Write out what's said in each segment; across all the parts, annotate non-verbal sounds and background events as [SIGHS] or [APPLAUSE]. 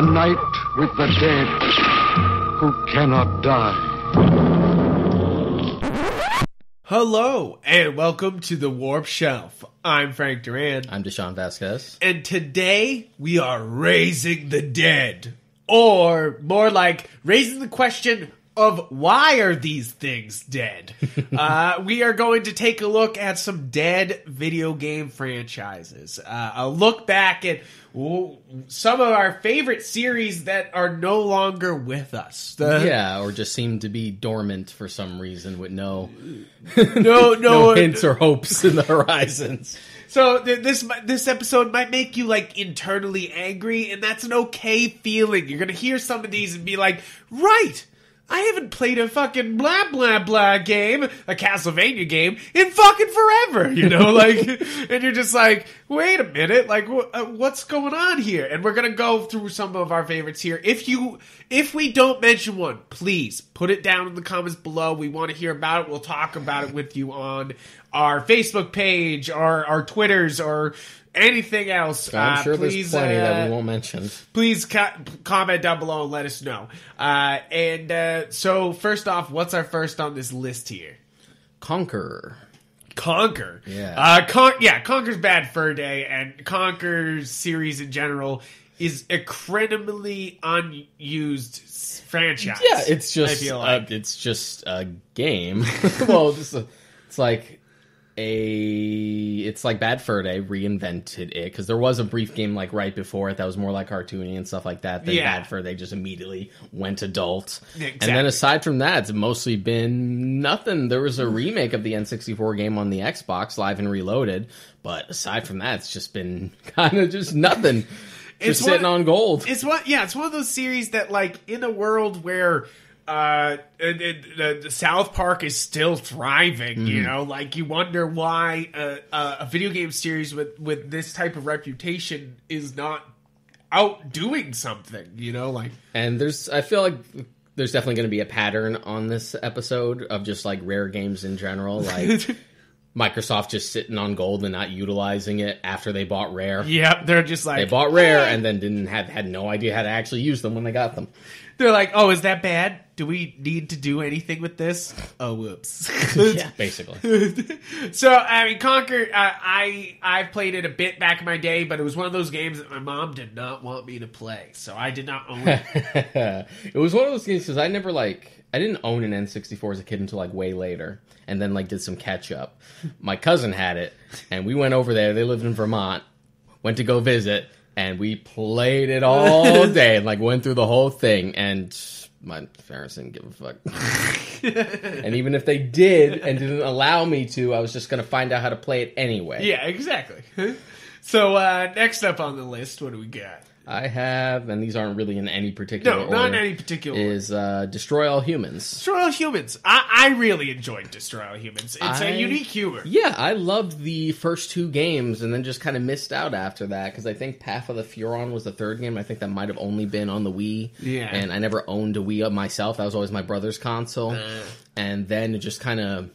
A night with the dead who cannot die. Hello, and welcome to the Warped Shelf. I'm Frank Duran, I'm Deshaun Vasquez. and today we are raising the dead. Or more like raising the question of why are these things dead? [LAUGHS] uh, we are going to take a look at some dead video game franchises. Uh, a look back at some of our favorite series that are no longer with us. The- Yeah, or just seem to be dormant for some reason with no no, no, [LAUGHS] no hints or hopes in the horizons. So th- this this episode might make you like internally angry, and that's an okay feeling. You're gonna hear some of these and be like, "Right, I haven't played a fucking blah blah blah game, a Castlevania game, in fucking forever." You know, [LAUGHS] like, and you're just like, "Wait a minute, like, wh- uh, what's going on here?" And we're gonna go through some of our favorites here. If you if we don't mention one, please put it down in the comments below. We want to hear about it. We'll talk about it with you on our Facebook page, our our Twitters, or anything else. I'm Uh, sure please, there's plenty uh, that we won't mention. please co- comment down below and let us know. Uh, and uh, so, first off, what's our first on this list here? Conqueror. Conker. Yeah. Uh, Con- yeah, Conker's Bad Fur Day, and Conker's series in general is a criminally unused franchise. Yeah, it's I just uh, like. it's just a game. [LAUGHS] well, a, it's like a it's like Bad Fur Day reinvented it because there was a brief game like right before it that was more like cartoony and stuff like that. Then Yeah. Bad Fur Day just immediately went adult. And then aside from that, it's mostly been nothing. There was a remake of the N64 game on the Xbox, Live and Reloaded, but aside from that, it's just been [LAUGHS] kind of just nothing. It's Just sitting on gold. it's what yeah it's one of those series that like in a world where uh it, it- the, the south park is still thriving Mm-hmm. you know like you wonder why uh, a video game series with with this type of reputation is not out doing something you know like And there's, I feel like there's definitely going to be a pattern on this episode of just like rare games in general, like [LAUGHS] Microsoft just sitting on gold and not utilizing it after they bought Rare. Yep, they're just like They bought Rare and then didn't have had no idea how to actually use them when they got them. they're like oh is that bad do we need to do anything with this oh whoops [LAUGHS] basically. [LAUGHS] so I mean, Conker. Uh, I I played it a bit back in my day, but it was one of those games that my mom did not want me to play, so I did not own it. [LAUGHS] it was one of those games because I never like I didn't own an N64 as a kid until like way later, and then like did some catch up. My cousin had it, and we went over there. They lived in Vermont. Went to go visit, and we played it all day. and, like went through the whole thing, and my parents didn't give a fuck. [LAUGHS] and even if they did and didn't allow me to, I was just gonna find out how to play it anyway. yeah, exactly. [LAUGHS] So uh, next up on the list, what do we got? I have, and these aren't really in any particular No, order. not in any particular. Is uh, destroy all humans. Destroy All Humans. I, I really enjoyed Destroy All Humans. It's I- a unique humor. Yeah, I loved the first two games and then just kind of missed out after that because I think Path of the Furon was the third game. I think that might have only been on the Wii. Yeah. And I never owned a Wii myself. That was always my brother's console. Uh. and then it just kind of.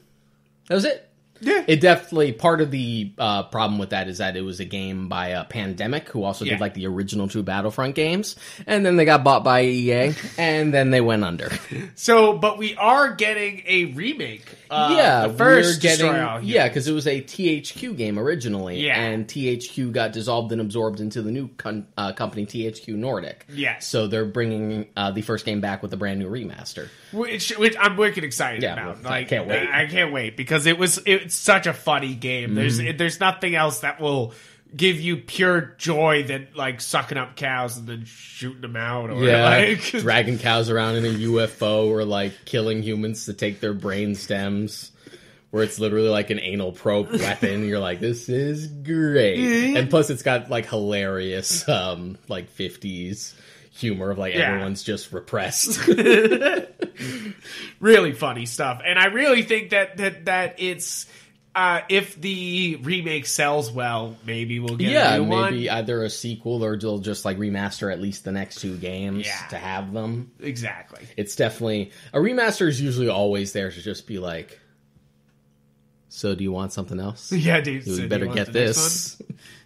That was it. Yeah. It definitely part of the uh, problem with that is that it was a game by uh, Pandemic, who also Yeah. did like the original two Battlefront games, and then they got bought by EA, and then they went under. [LAUGHS] So, but we are getting a remake. Uh, yeah, the first we're getting yeah because it was a THQ game originally, Yeah. and THQ got dissolved and absorbed into the new con- uh, company THQ Nordic. Yeah, so they're bringing uh, the first game back with a brand new remaster. which, which I'm wicked excited Yeah, about. well, I can't wait. I, I can't wait because it was it's such a funny game. There's Mm-hmm. there's nothing else that will give you pure joy than like sucking up cows and then shooting them out or like [LAUGHS] dragging cows around in a UFO or like killing humans to take their brain stems. Where it's literally like an anal probe [LAUGHS] weapon. You're like, this is great. And plus it's got like hilarious um like fifties humor of like Yeah. everyone's just repressed. [LAUGHS] [LAUGHS] really funny stuff. And I really think that that that it's uh, if the remake sells well, maybe we'll get yeah, maybe either a sequel or they'll just like remaster at least the next two games Yeah. to have them. Exactly. It's definitely a remaster is usually always there to just be like, so do you want something else? [LAUGHS] Yeah, dude. You so better want get this.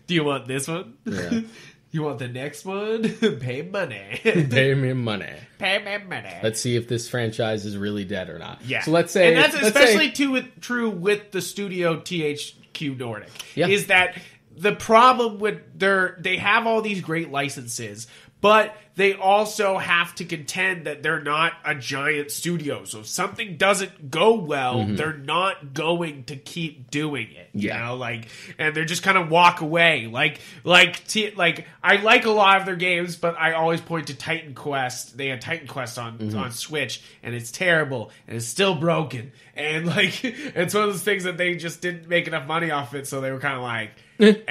Do you want this one? Yeah. You want the next one? [LAUGHS] Pay money. [LAUGHS] Pay me money. Pay me money. Let's see if this franchise is really dead or not. Yeah. So let's say, and that's say- especially too with, true with the studio THQ Nordic. Yeah. Is that the problem with their they have all these great licenses, but they also have to contend that they're not a giant studio. So if something doesn't go well, they're not going to keep doing it. You Mm-hmm. Yeah. know, like and they're just kind of walk away. Like like T- like I like a lot of their games, but I always point to Titan Quest. They had Titan Quest on Mm-hmm. on Switch, and it's terrible and it's still broken. And like [LAUGHS] it's one of those things that they just didn't make enough money off it, so they were kind of like, [LAUGHS]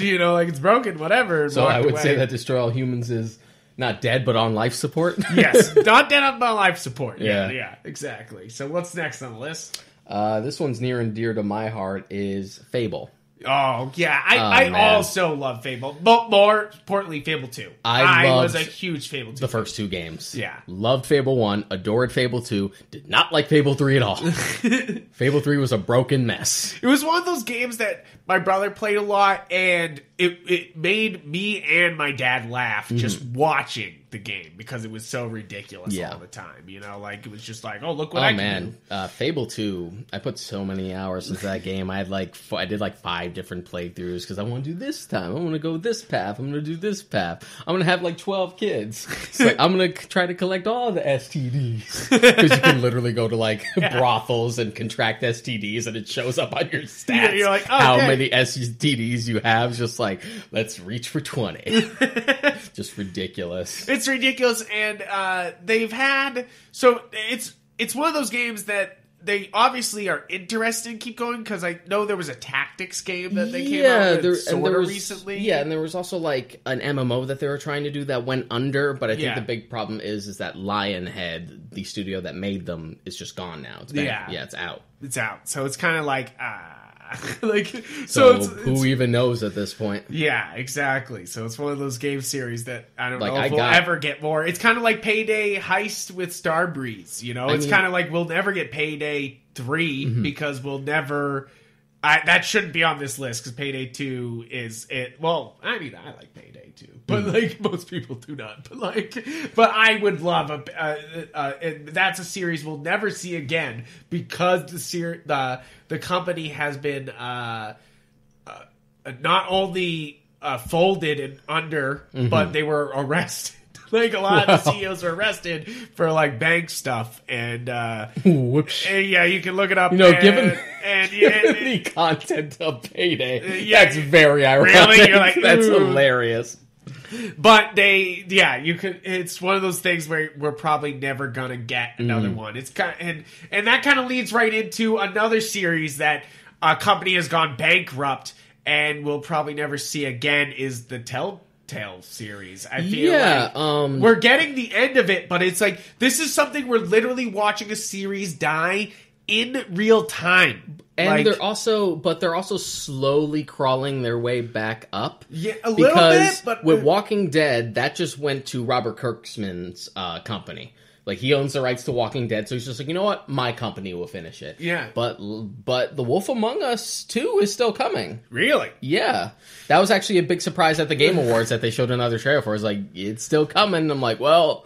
[LAUGHS] you know, like it's broken, whatever. So I would away. say that Destroy All Humans is not dead, but on life support. [LAUGHS] yes, not dead on life support. Yeah, Yeah. yeah, exactly. So what's next on the list? Uh, this one's near and dear to my heart is Fable. Oh yeah, I, Oh, I man. also love Fable, but more importantly, Fable Two. I was a huge Fable Two. The first two games. Yeah. Loved Fable 1, adored Fable 2, did not like Fable 3 at all. [LAUGHS] Fable 3 was a broken mess. It was one of those games that my brother played a lot, and it it made me and my dad laugh just watching the game because it was so ridiculous. Yeah. all the time. You know, like it was just like, oh look what Oh I can man, uh, Fable 2, I put so many hours into that game. I had like, f- I did like five different playthroughs because I want to do this time. I want to go this path. I'm going to do this path. I'm going to have like 12 kids. It's like, I'm going to try to collect all the STDs because [LAUGHS] you can literally go to like brothels and contract STDs and it shows up on your stats. [LAUGHS] Yeah, you're like, how many STDs you have. It's Just like, let's reach for 20. [LAUGHS] Just ridiculous. It's ridiculous, and uh, they've had so it's it's one of those games that they obviously are interested in keep going because I know there was a tactics game that they came out with there- sort there was- recently. Yeah, and there was also like an MMO that they were trying to do that went under. But I think Yeah. the big problem is is that Lionhead, the studio that made them, is just gone now. It's been, Yeah. yeah, it's out. it's out, so it's kind of like ah, [LAUGHS] like so, So, who it's- even knows at this point? Yeah, exactly. So it's one of those game series that I don't Like, know if I we'll got- ever get more. It's kind of like Payday Heist with Starbreeze. You know, I it's kind of like we'll never get Payday 3 Mm-hmm. because we'll never. I, that shouldn't be on this list because Payday Two is it. Well, I mean, I like Payday Two, but Mm-hmm. like most people do not. But like, but I would love a. Uh, uh, and that's a series we'll never see again because the ser- the the company has been. Uh, uh, not only uh, folded and under, but they were arrested. Like a lot of the CEOs were arrested for like bank stuff, and uh, Whoops. and yeah, you can look it up. You know, and, given- and [LAUGHS] yeah, the content of Payday, yeah. that's very ironic. Really? You're like, [LAUGHS] that's hilarious. but they, yeah, you could. It's one of those things where we're probably never gonna get another Mm. one. It's kind and and that kind of leads right into another series that a company has gone bankrupt and we'll probably never see again. Is the Telltale series? I feel Yeah, like um, we're getting the end of it, but it's like this is something we're literally watching a series die in real time. And Like- they're also, but they're also slowly crawling their way back up. Yeah, a little because bit, but- with Walking Dead, that just went to Robert Kirkman's uh, company. Like he owns the rights to Walking Dead, so he's just like, you know what, my company will finish it. Yeah. But but The Wolf Among Us two is still coming. really. Yeah, that was actually a big surprise at the Game Awards that they showed another trailer for. It's like it's still coming. I'm like, well,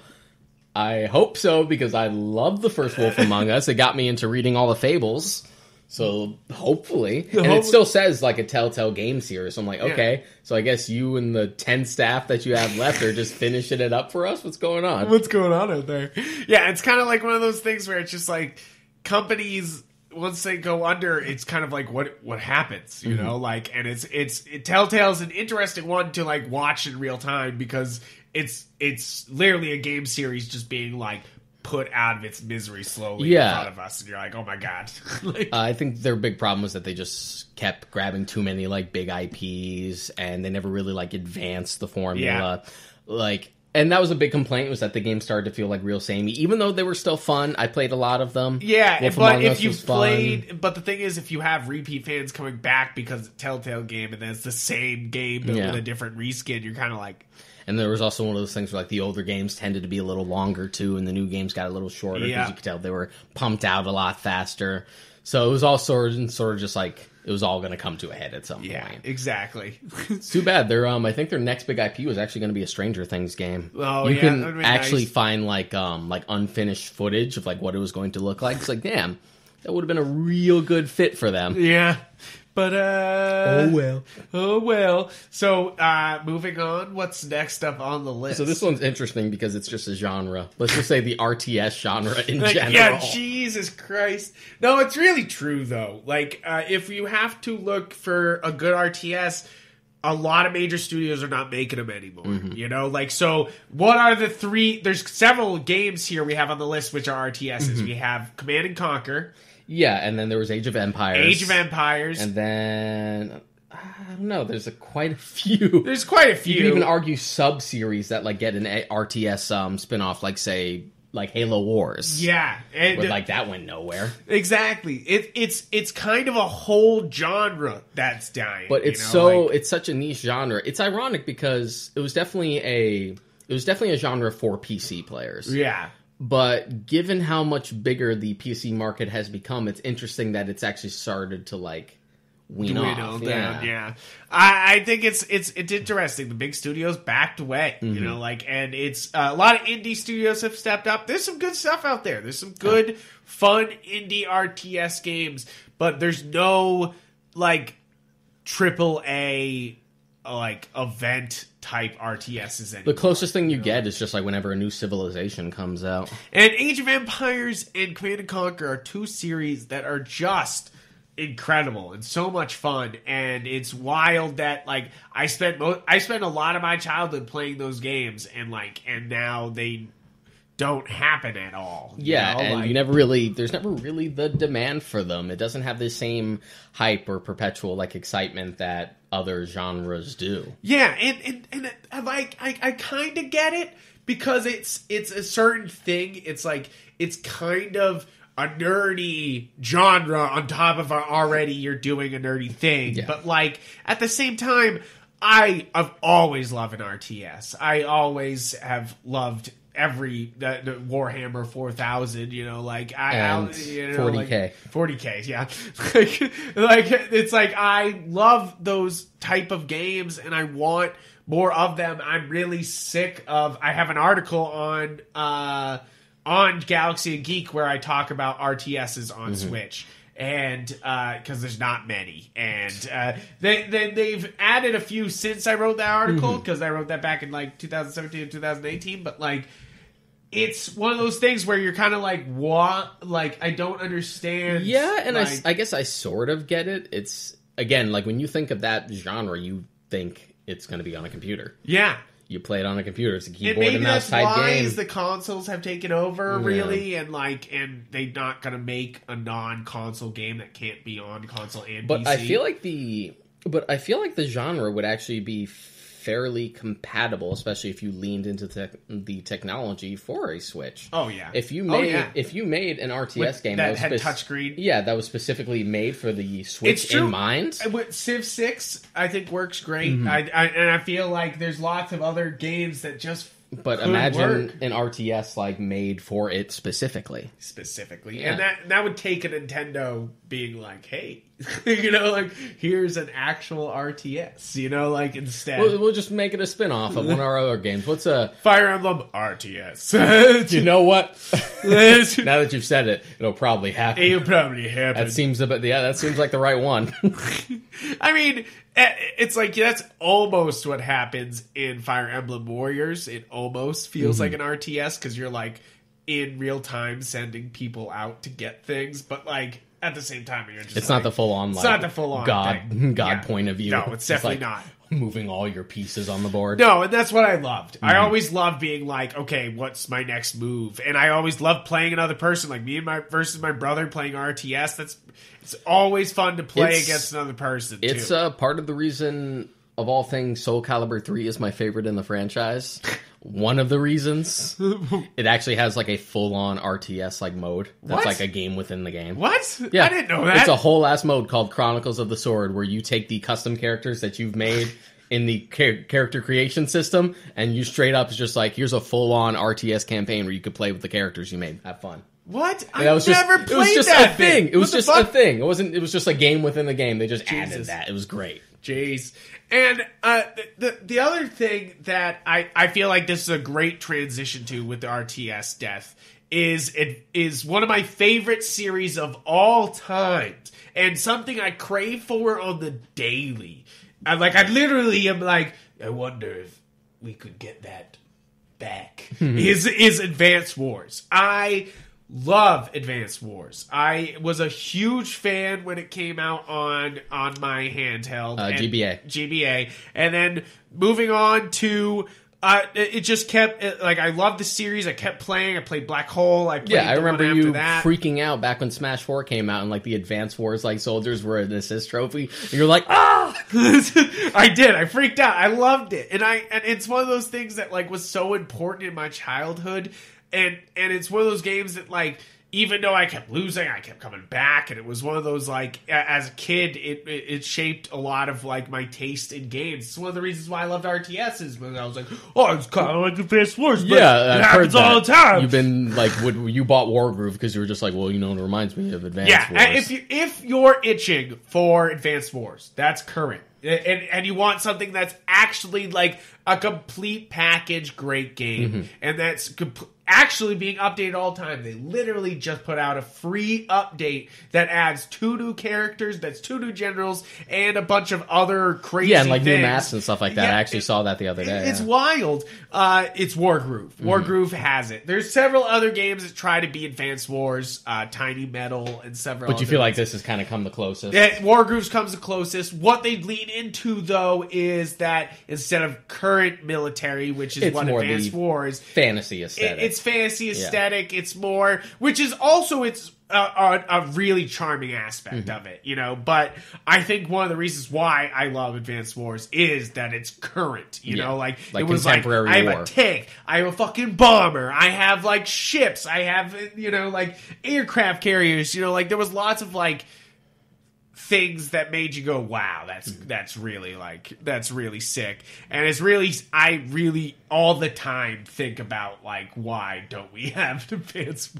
I hope so because I love the first Wolf Among Us. It got me into reading all the fables. So hopefully, and it still says like a Telltale game series. So I'm like, okay, so I guess you and the ten staff that you have left are just finishing it up for us. What's going on? what's going on out there. Yeah, it's kind of like one of those things where it's just like companies once they go under, it's kind of like what what happens, you mm-hmm. know? Like, and it's it's it, Telltale's an interesting one to like watch in real time because it's it's literally a game series just being like put out of its misery slowly Yeah. in front of us, and you're like, oh my god, [LAUGHS] like, Uh, I think their big problem was that they just kept grabbing too many like big IPs, and they never really like advanced the formula. Like, and that was a big complaint was that the game started to feel like real samey, even though they were still fun. I played a lot of them. Yeah, Wolf but Among if you've was fun. played, but the thing is, if you have repeat fans coming back because Telltale game and then it's the same game but Yeah. with a different reskin, you're kind of like, and there was also one of those things where like the older games tended to be a little longer too, and the new games got a little shorter because Yeah. you could tell they were pumped out a lot faster. So it was all sort of, sort of just like it was all going to come to a head at some Yeah, point. Yeah, exactly. It's [LAUGHS] too bad. Their um, I think their next big IP was actually going to be a Stranger Things game. Oh, you yeah, can actually nice. find like um, like unfinished footage of like what it was going to look like. It's like, damn, that would have been a real good fit for them. yeah. But uh well. Oh well. So uh moving on, what's next up on the list? So this one's interesting because it's just a genre. Let's just say the RTS genre in Like, general. yeah, Jesus Christ. No, it's really true though. Like, uh, if you have to look for a good RTS, a lot of major studios are not making them anymore. Mm-hmm. You know, like, so what are the three? There's several games here we have on the list which are RTSs. Mm-hmm. We have Command and Conquer, Yeah, and then there was Age of Empires. Age of Empires. And then I don't know. There's a quite a few. There's quite a few. you could even argue sub series that like get an A- RTS um spin-off like say like Halo Wars. yeah, and But like that went nowhere. exactly. It, it's it's kind of a whole genre that's dying. But you it's know, so like- it's such a niche genre. It's ironic because it was definitely a it was definitely a genre for PC players. yeah. But given how much bigger the PC market has become, it's interesting that it's actually started to like wean dwindle off. down. Yeah, I, I think it's it's it's interesting. The big studios backed away, Mm-hmm. you know, like, and it's uh, a lot of indie studios have stepped up. There's some good stuff out there. There's some good, fun indie RTS games, but there's no like triple A like event type RTSs anymore. The closest thing you get is just like whenever a new civilization comes out. And Age of Empires and Command and Conquer are two series that are just incredible and so much fun. And it's wild that like I spent mo- I spent a lot of my childhood playing those games, and like and now they don't happen at all. Yeah, know? and Like- you never really there's never really the demand for them. It doesn't have the same hype or perpetual like excitement that other genres do. Yeah, and and and it, like I I kind of get it because it's it's a certain thing. It's like it's kind of a nerdy genre on top of already you're doing a nerdy thing. Yeah. But like at the same time, I have always loved an RTS. I always have loved every the, the Warhammer 4000, you know, like I you know, 40K. like, 40k yeah [LAUGHS] like, like it's like i love those type of games and i want more of them i'm really sick of i have an article on uh on galaxy and geek where i talk about rts's on switch and because there's not many, and uh, they, they they've added a few since I wrote that article because I wrote that back in like 2017 and 2018. But like, it's one of those things where you're kind of like, what? Like, I don't understand. Yeah, and like- I, guess I sort of get it. It's again like when you think of that genre, you think it's going to be on a computer. yeah. You play it on a computer. It's a And keyboard maybe and mouse that's type why game. is the consoles have taken over really, and like, and they're not gonna make a non-console game that can't be on console and But PC. I feel like the but I feel like the genre would actually be fairly compatible, especially if you leaned into tech the technology for a Switch. oh yeah, If you Oh, made yeah. if you made an RTS With- game that was had spec- touchscreen. yeah, that was specifically made for the Switch It's true. in mind. With Civ Six, I think works great. Mm-hmm. I, I and I feel like there's lots of other games that just But imagine work an RTS like made for it specifically. specifically, Yeah. and that that would take a Nintendo being like, hey, [LAUGHS] you know, like here's an actual RTS, you know, like instead We'll, we'll just make it a spin off of one of our [LAUGHS] other games. What's a Fire Emblem RTS. [LAUGHS] you know what? now that you've said it, it'll probably happen. It'll probably happen. That seems about yeah, that seems like the right one. I mean, eh, it's like that's almost what happens in Fire Emblem Warriors. It almost feels Mm-hmm. like an RTS because you're like in real time sending people out to get things, but like at the same time, you're just It's like, not the full on It's like not the full-on God thing. God Yeah. point of view. No, it's definitely like not. moving all your pieces on the board. No, and that's what I loved. I Mm-hmm. always loved being like, okay, what's my next move? And I always loved playing another person, like me and my versus my brother playing RTS. That's it's always fun to play It's- against another person. It's too. uh, part of the reason of all things Soul Calibur 3 is my favorite in the franchise. [LAUGHS] One of the reasons [LAUGHS] it actually has like a full on RTS like mode. That's What? like a game within the game. what? Yeah, I didn't know that. It's a whole ass mode called Chronicles of the Sword, where you take the custom characters that you've made [LAUGHS] in the char- character creation system, and you straight up is just like, here's a full on RTS campaign where you could play with the characters you made. Have fun. What? I That was just, never it played was just that a thing. It was What the just a fuck? thing. It wasn't. It was just a game within the game. They just added Jesus. that. It was great. Jeez. And uh, the, the the other thing that I, I feel like this is a great transition to with the RTS death is it is one of my favorite series of all times and something I crave for on the daily. I like I literally am like I wonder if we could get that back. is is Advance Wars. I love Advance Wars. I was a huge fan when it came out on on my handheld Uh, GBA. GBA, and then moving on to. Uh, it just kept like I loved the series. I kept playing. I played Black Hole. I played Yeah, I remember you that. freaking out back when Smash Four came out and like the Advance Wars like soldiers were an assist trophy. And you're like, ah, [LAUGHS] I did. I freaked out. I loved it, and I and it's one of those things that like was so important in my childhood, and and it's one of those games that like even though I kept losing, I kept coming back, and it was one of those like as a kid, it it, it shaped a lot of like my taste in games. It's one of the reasons why I loved RTS is because I was like, oh, it's kind of like Advanced Wars, but yeah, it I've happens all the time. You've been like, would you bought Wargroove because you were just like, well, you know, it reminds me of Advanced Yeah, Wars. if you if you're itching for Advanced Wars, that's current, and and you want something that's actually like a complete package, great game, Mm-hmm. and that's comp- actually being updated all the time. They literally just put out a free update that adds two new characters, that's two new generals, and a bunch of other crazy yeah, and like new things. maps and stuff like that. Yeah, I actually it- saw that the other day. It's yeah. wild. Uh, it's Wargroove. Mm-hmm. Wargroove has it. There's several other games that try to be Advanced Wars, uh, Tiny Metal, and several. But you feel like this has kind of come the closest. Yeah, Wargrooves comes the closest. What they lean into, though, is that instead of current military, which is It's what Advanced Wars, Fantasy it, aesthetic. It's fantasy aesthetic. It's more, which is also it's a, a, a really charming aspect Mm-hmm. of it, you know. But I think one of the reasons why I love Advanced Wars is that it's current, you Yeah. know. Like, Like it was like I have war. a tank, I have a fucking bomber, I have like ships, I have you know like aircraft carriers, you know. Like there was lots of like things that made you go, "Wow, that's Mm-hmm. that's really like that's really sick." And it's really I really all the time think about like why don't we [LAUGHS] have the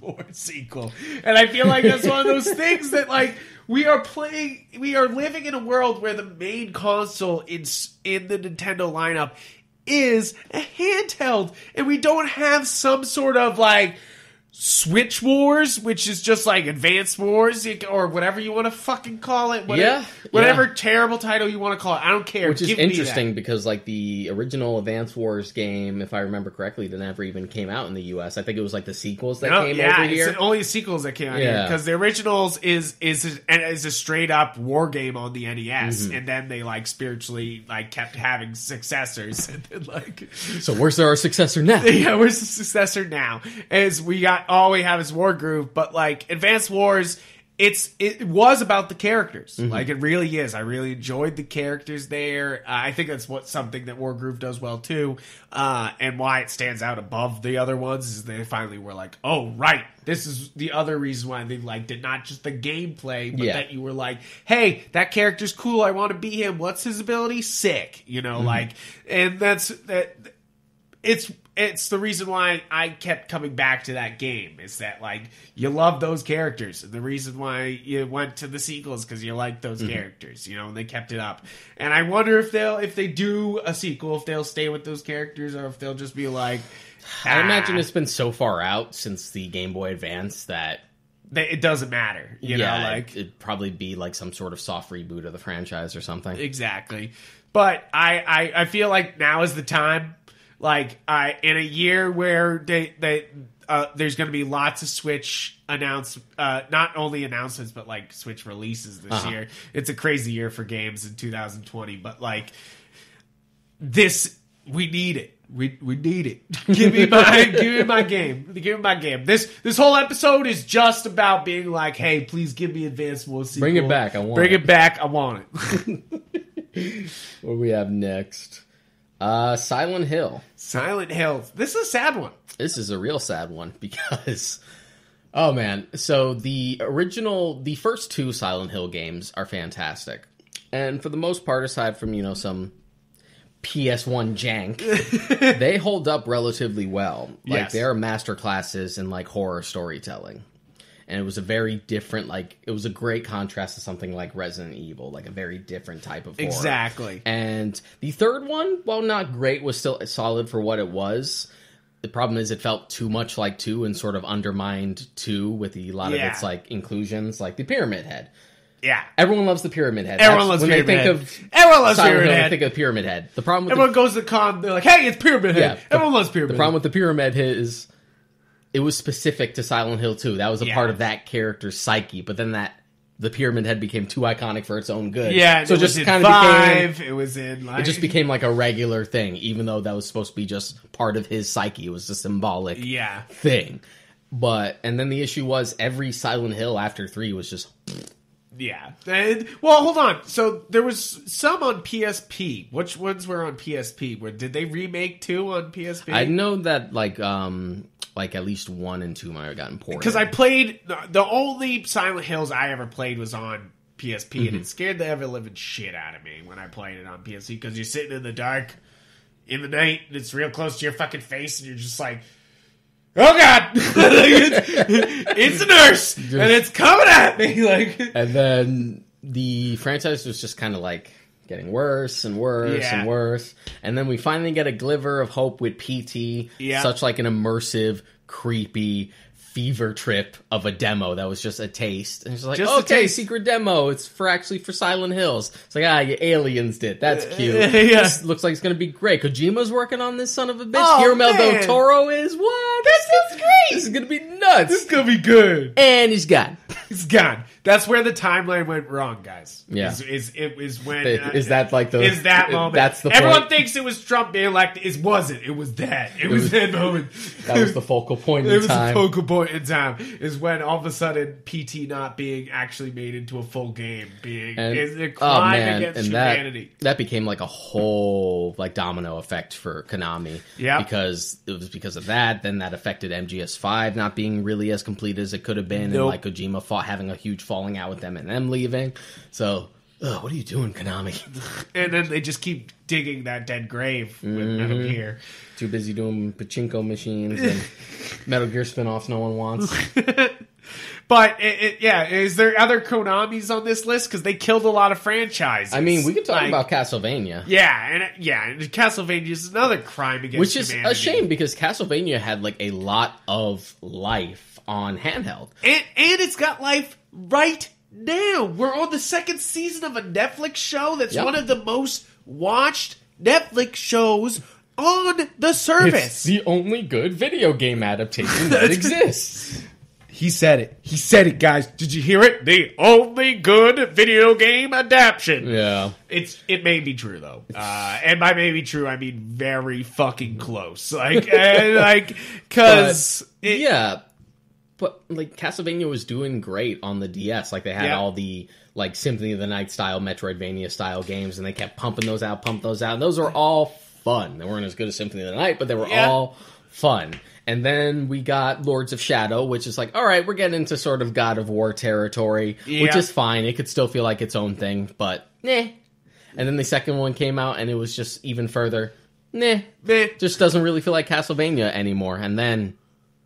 Wars sequel? And I feel like that's one of those [LAUGHS] things that like we are playing we are living in a world where the main console in in the Nintendo lineup is a handheld and we don't have some sort of like Switch Wars, which is just like Advance Wars, or whatever you want to fucking call it. Whatever, Yeah, whatever yeah. terrible title you want to call it. I don't care. Which is Give interesting because like the original Advance Wars game, if I remember correctly, that never even came out in the US. I think it was like the sequels that No, came yeah, over it's here. the only sequels that came out here because the originals is is is a straight up war game on the NES, Mm-hmm. and then they like spiritually like kept having successors, [LAUGHS] and then like so where's our successor now? [LAUGHS] yeah, where's the successor now? Is we got all we have is War Groove, but like Advanced Wars, it's it was about the characters. Mm-hmm. Like it really is. I really enjoyed the characters there. Uh, I think that's what something that War Groove does well too, uh, and why it stands out above the other ones is they finally were like, oh right, this is the other reason why they liked it, not just the gameplay, but Yeah. that you were like, hey, that character's cool. I want to be him. What's his ability? Sick. You Mm-hmm. know, like, and that's that it's it's the reason why I kept coming back to that game is that like you love those characters and the reason why you went to the sequels because you like those Mm-hmm. characters you know and they kept it up and I wonder if they'll if they do a sequel if they'll stay with those characters or if they'll just be like I imagine "Ah, it's been so far out since the Game Boy Advance that it doesn't matter you yeah, know like it'd probably be like some sort of soft reboot of the franchise or something. Exactly. But I, I, I feel like now is the time. Like I in a year where they they uh, there's going to be lots of Switch announce uh, not only announcements but like Switch releases this Uh-huh. year. It's a crazy year for games in 2020, but like this we need it. We we need it. [LAUGHS] give me my give me my game. Give me my game. This this whole episode is just about being like, hey, please give me Advanced Wars. Bring it back, I want it. Bring it. it back. I want it. [LAUGHS] What do we have next? Uh, Silent Hill. Silent Hills. This is a sad one. This is a real sad one [LAUGHS] because, oh man. So the original, the first two Silent Hill games are fantastic, and for the most part, aside from you know some PS1 jank, [LAUGHS] they hold up relatively well. Like Yes. they're master classes in like horror storytelling. And it was a very different like it was a great contrast to something like Resident Evil, like a very different type of horror. Exactly. And the third one, while not great, was still solid for what it was. The problem is it felt too much like two and sort of undermined two with a lot Yeah. of its like inclusions, like the Pyramid Head. Yeah. Everyone loves the Pyramid Head. Everyone That's- loves when Pyramid they Head. of Everyone loves Silent Pyramid Hill, Head. think of Pyramid Head. The problem with Everyone goes to the con. They're like, "Hey, it's Pyramid Head." yeah, the- Everyone loves Pyramid. The problem with the Pyramid Head is it was specific to Silent Hill 2. That was a Yeah. part of that character's psyche, but then that the Pyramid Head became too iconic for its own good. yeah, so it just was in kind of became it was in like it just became like a regular thing, even though that was supposed to be just part of his psyche. It was a symbolic yeah. thing. But and then the issue was every Silent Hill after three was just Yeah. And, well, hold on. So there was some on PSP. Which ones were on PSP? Where did they remake two on PSP? I know that like um like at least one and two might have gotten ported. because I played the only Silent Hills I ever played was on PSP, Mm-hmm. and it scared the ever living shit out of me when I played it on PSP because you're sitting in the dark in the night and it's real close to your fucking face, and you're just like. Oh God! it's, [LAUGHS] it's a nurse, and it's coming at me. Like, And then the franchise was just kind of like getting worse and worse Yeah. and worse. And then we finally get a glimmer of hope with PT. Yeah. Such like an immersive, creepy fever trip of a demo that was just a taste. And it's like, Just okay, secret demo. It's for actually for Silent Hills. It's like, ah, you aliens did. That's cute. [LAUGHS] yeah. This looks like it's gonna be great. Kojima's working on this son of a bitch. Oh, Guillermo del. Toro is what? That sounds great. This is gonna be nuts. this is gonna be good. and he's gone. he's gone. That's where the timeline went wrong, guys. Yeah. is, is it is when uh, Is that like the is that moment? That's the everyone point. thinks it was Trump being elected. It wasn't. It was that. It, was, was- that moment. That was the focal point It was time. a focal point in time. Is when all of a sudden PT not being actually made into a full game, being And- is a oh crime man, against and humanity. that that became like a whole like domino effect for Konami. Yeah. because it was because of that. Then that affected MGS5 not being really as complete as it could have been, Nope. and like Kojima fought having a huge falling out with them and them leaving. So, ugh, what are you doing, Konami? [LAUGHS] and then they just keep digging that dead grave with Mm-hmm. Metal Gear. Too busy doing pachinko machines and [LAUGHS] Metal Gear spin-offs no one wants. [LAUGHS] But it, it, yeah, is there other Konami's on this list? Because they killed a lot of franchises. I mean, we could talk Like, about Castlevania. Yeah, and yeah, and Castlevania is another crime against Which is humanity. a shame because Castlevania had like a lot of life on handheld. and and it's got life right now. We're on the second season of a Netflix show that's Yep. one of the most watched Netflix shows on the service. It's the only good video game adaptation [LAUGHS] that exists. He said it. He said it, guys. Did you hear it? The only good video game adaptation. Yeah. It's it may be true though, uh, and by may be true I mean very fucking close. Like, and, like, [LAUGHS] cause yeah. But like Castlevania was doing great on the DS. Like they had Yeah. all the like Symphony of the Night style Metroidvania style games and they kept pumping those out, pump those out. And those were all fun. They weren't as good as Symphony of the Night, but they were Yeah. all fun. And then we got Lords of Shadow, which is like, all right, we're getting into sort of God of War territory, which is fine. It could still feel like its own thing, but nah. And then the second one came out and it was just even further, nah. meh. Just doesn't really feel like Castlevania anymore. And then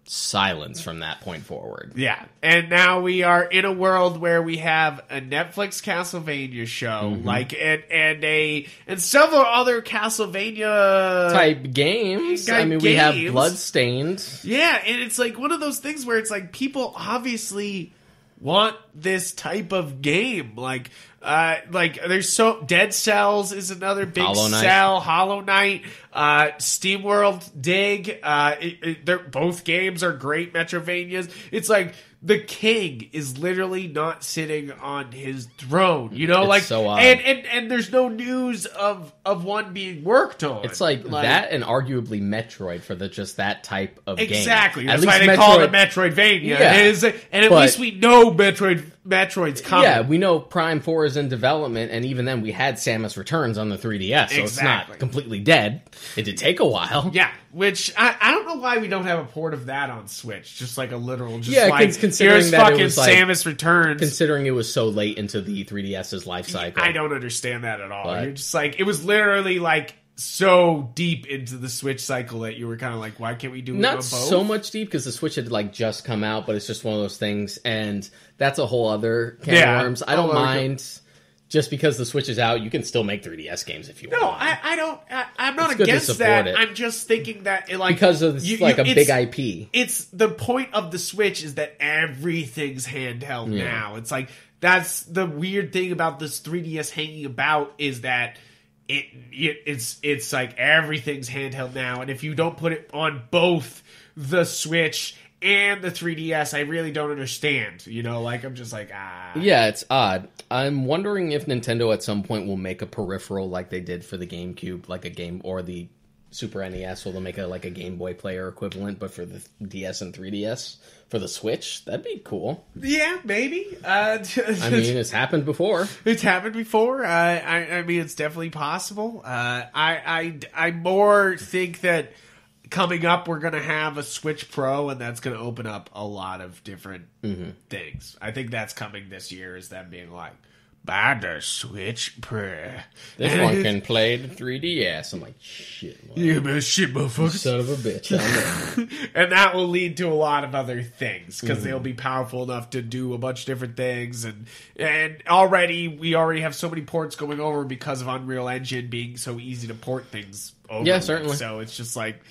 silence from that point forward. Yeah, and now we are in a world where we have a Netflix Castlevania show, Mm-hmm. like and and a and several other Castlevania Type games. Type I mean, we have games. Bloodstained. Yeah, and it's like one of those things where it's like people obviously want this type of game. Like, uh, like there's so Dead Cells is another big Hollow sell. Hollow Knight, uh, SteamWorld Dig. Uh, it, it, they're both games are great Metroidvanias. It's like the king is literally not sitting on his throne. You know, It's like so odd. and, and and there's no news of of one being worked on. It's like, that and arguably Metroid for the just that type of game. Exactly. At That's why they call it Metroidvania. Yeah. Is- and at But- least we know Metroid Metroid's coming. Yeah, we know Prime 4 is in development, and even then we had Samus Returns on the 3DS, so it's not completely dead. It did take a while. Yeah, which I, I don't know why we don't have a port of that on Switch. Just like a literal, just Yeah, like considering here's that it fucking was, like, Samus Returns. Considering it was so late into the 3DS's life cycle. I don't understand that at all. But- You're just like it was literally like so deep into the Switch cycle that you were kind of like, why can't we do not both? so much deep because the Switch had like just come out, but it's just one of those things, and that's a whole other can Yeah, of worms. I don't other- mind just because the Switch is out. You can still make 3DS games if you No, want. I, I don't. I, I'm not against that. it. I'm just thinking that it, like because of you- like you- a big IP. it's the point of the Switch is that everything's handheld Yeah. now. It's like that's the weird thing about this 3DS hanging about is that it, it it's it's like everything's handheld now, and if you don't put it on both the Switch and the 3DS, I really don't understand. You know, like I'm just like ah, Yeah, it's odd. I'm wondering if Nintendo at some point will make a peripheral like they did for the GameCube, like a game or the Super NES, will they make a like a Game Boy player equivalent, but for the DS and 3DS for the Switch? That'd be cool. yeah, maybe. Uh, [LAUGHS] I mean, it's happened before. It's happened before. Uh, I, I mean, it's definitely possible. Uh, I, I, I more think that coming up, we're going to have a Switch Pro, and that's going to open up a lot of different things. I think that's coming this year. Is them being like, buy the Switch Pro. This one can [LAUGHS] play the 3DS. I'm like, shit, man. You man, shit, motherfucker. son of a bitch. [LAUGHS] And that will lead to a lot of other things because Mm-hmm. they'll be powerful enough to do a bunch of different things and and already we already have so many ports going over because of Unreal Engine being so easy to port things over. Yeah, certainly. So it's just like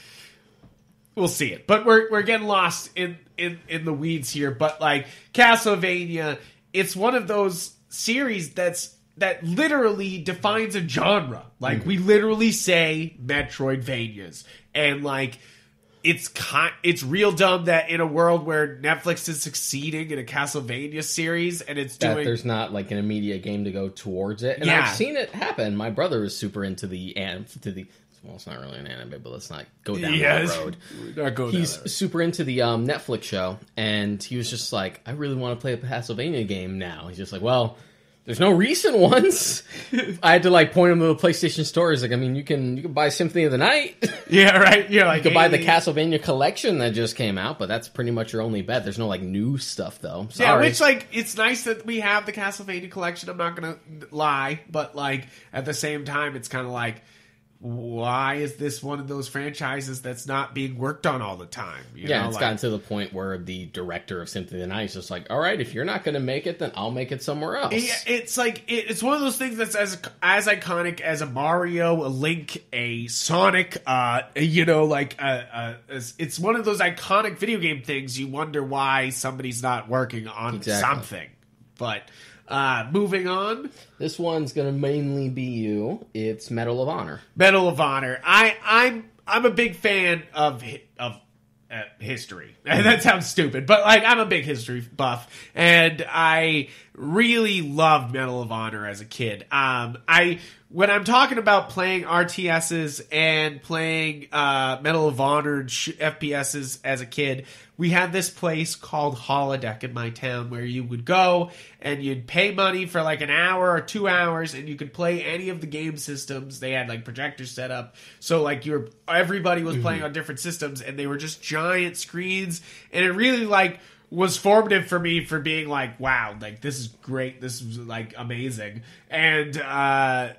we'll see it, but we're we're getting lost in in in the weeds here. But like Castlevania, it's one of those series that's that literally defines a genre. Like hmm. we literally say Metroidvanias, and like it's it's real dumb that in a world where Netflix is succeeding in a Castlevania series and it's that doing there's not like an immediate game to go towards it. And Yeah. I've seen it happen. My brother is super into the and to the well, it's not really an anime, but let's not go down Yes. that road. Not go He's road. super into the um, Netflix show, and he was just like, "I really want to play a Castlevania game now." He's just like, "Well, there's no recent [LAUGHS] ones." [LAUGHS] I had to like point him to the PlayStation Store. He's like, "I mean, you can you can buy Symphony of the Night, [LAUGHS] yeah, right. You're like can buy the. Castlevania collection that just came out, but that's pretty much your only bet. There's no like new stuff though. Yeah, which like it's nice that we have the Castlevania collection. I'm not gonna lie, but like at the same time, it's kind of like, why is this one of those franchises that's not being worked on all the time? You Yeah, know, it's like- gotten to the point where the director of Symphony of the Night is just like, all right, if you're not going to make it, then I'll make it somewhere else. It's like it, it's one of those things that's as as iconic as a Mario, a Link, a Sonic. Uh, you know, like uh, uh, it's- it's one of those iconic video game things. You wonder why somebody's not working on Exactly. something. But uh, moving on, This one's going to mainly be you. It's Medal of Honor. Medal of Honor. I I'm I'm a big fan of of uh, history. [LAUGHS] that sounds stupid, but like I'm a big history buff, and I really loved Medal of Honor as a kid. Um, I when I'm talking about playing RTSs and playing uh, Medal of Honor sh- FPSs as a kid, we had this place called Holodeck in my town where you would go and you'd pay money for like an hour or two hours and you could play any of the game systems. They had like projectors set up. So like you were everybody was playing on different systems and they were just giant screens and it really like was formative for me for being like, wow, like this is great. This is like amazing. And uh,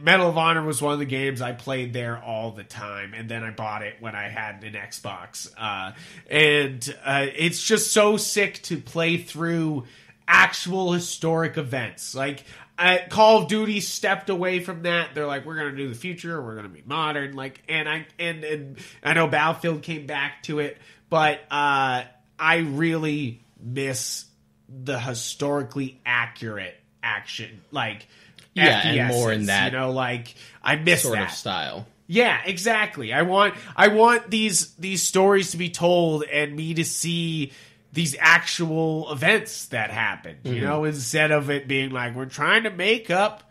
Medal of Honor was one of the games I played there all the time. And then I bought it when I had an Xbox. Uh, and uh, it's just so sick to play through actual historic events. Like uh, Call of Duty stepped away from that. They're like, we're gonna do the future. We're gonna be modern. Like, and I and and I know Battlefield came back to it, but uh, I really miss the historically accurate action, like Yeah, and more in that You know, like I miss Sort that. of style. Yeah, exactly. I want I want these these stories to be told and me to see these actual events that happened, you mm-hmm. know, instead of it being like we're trying to make up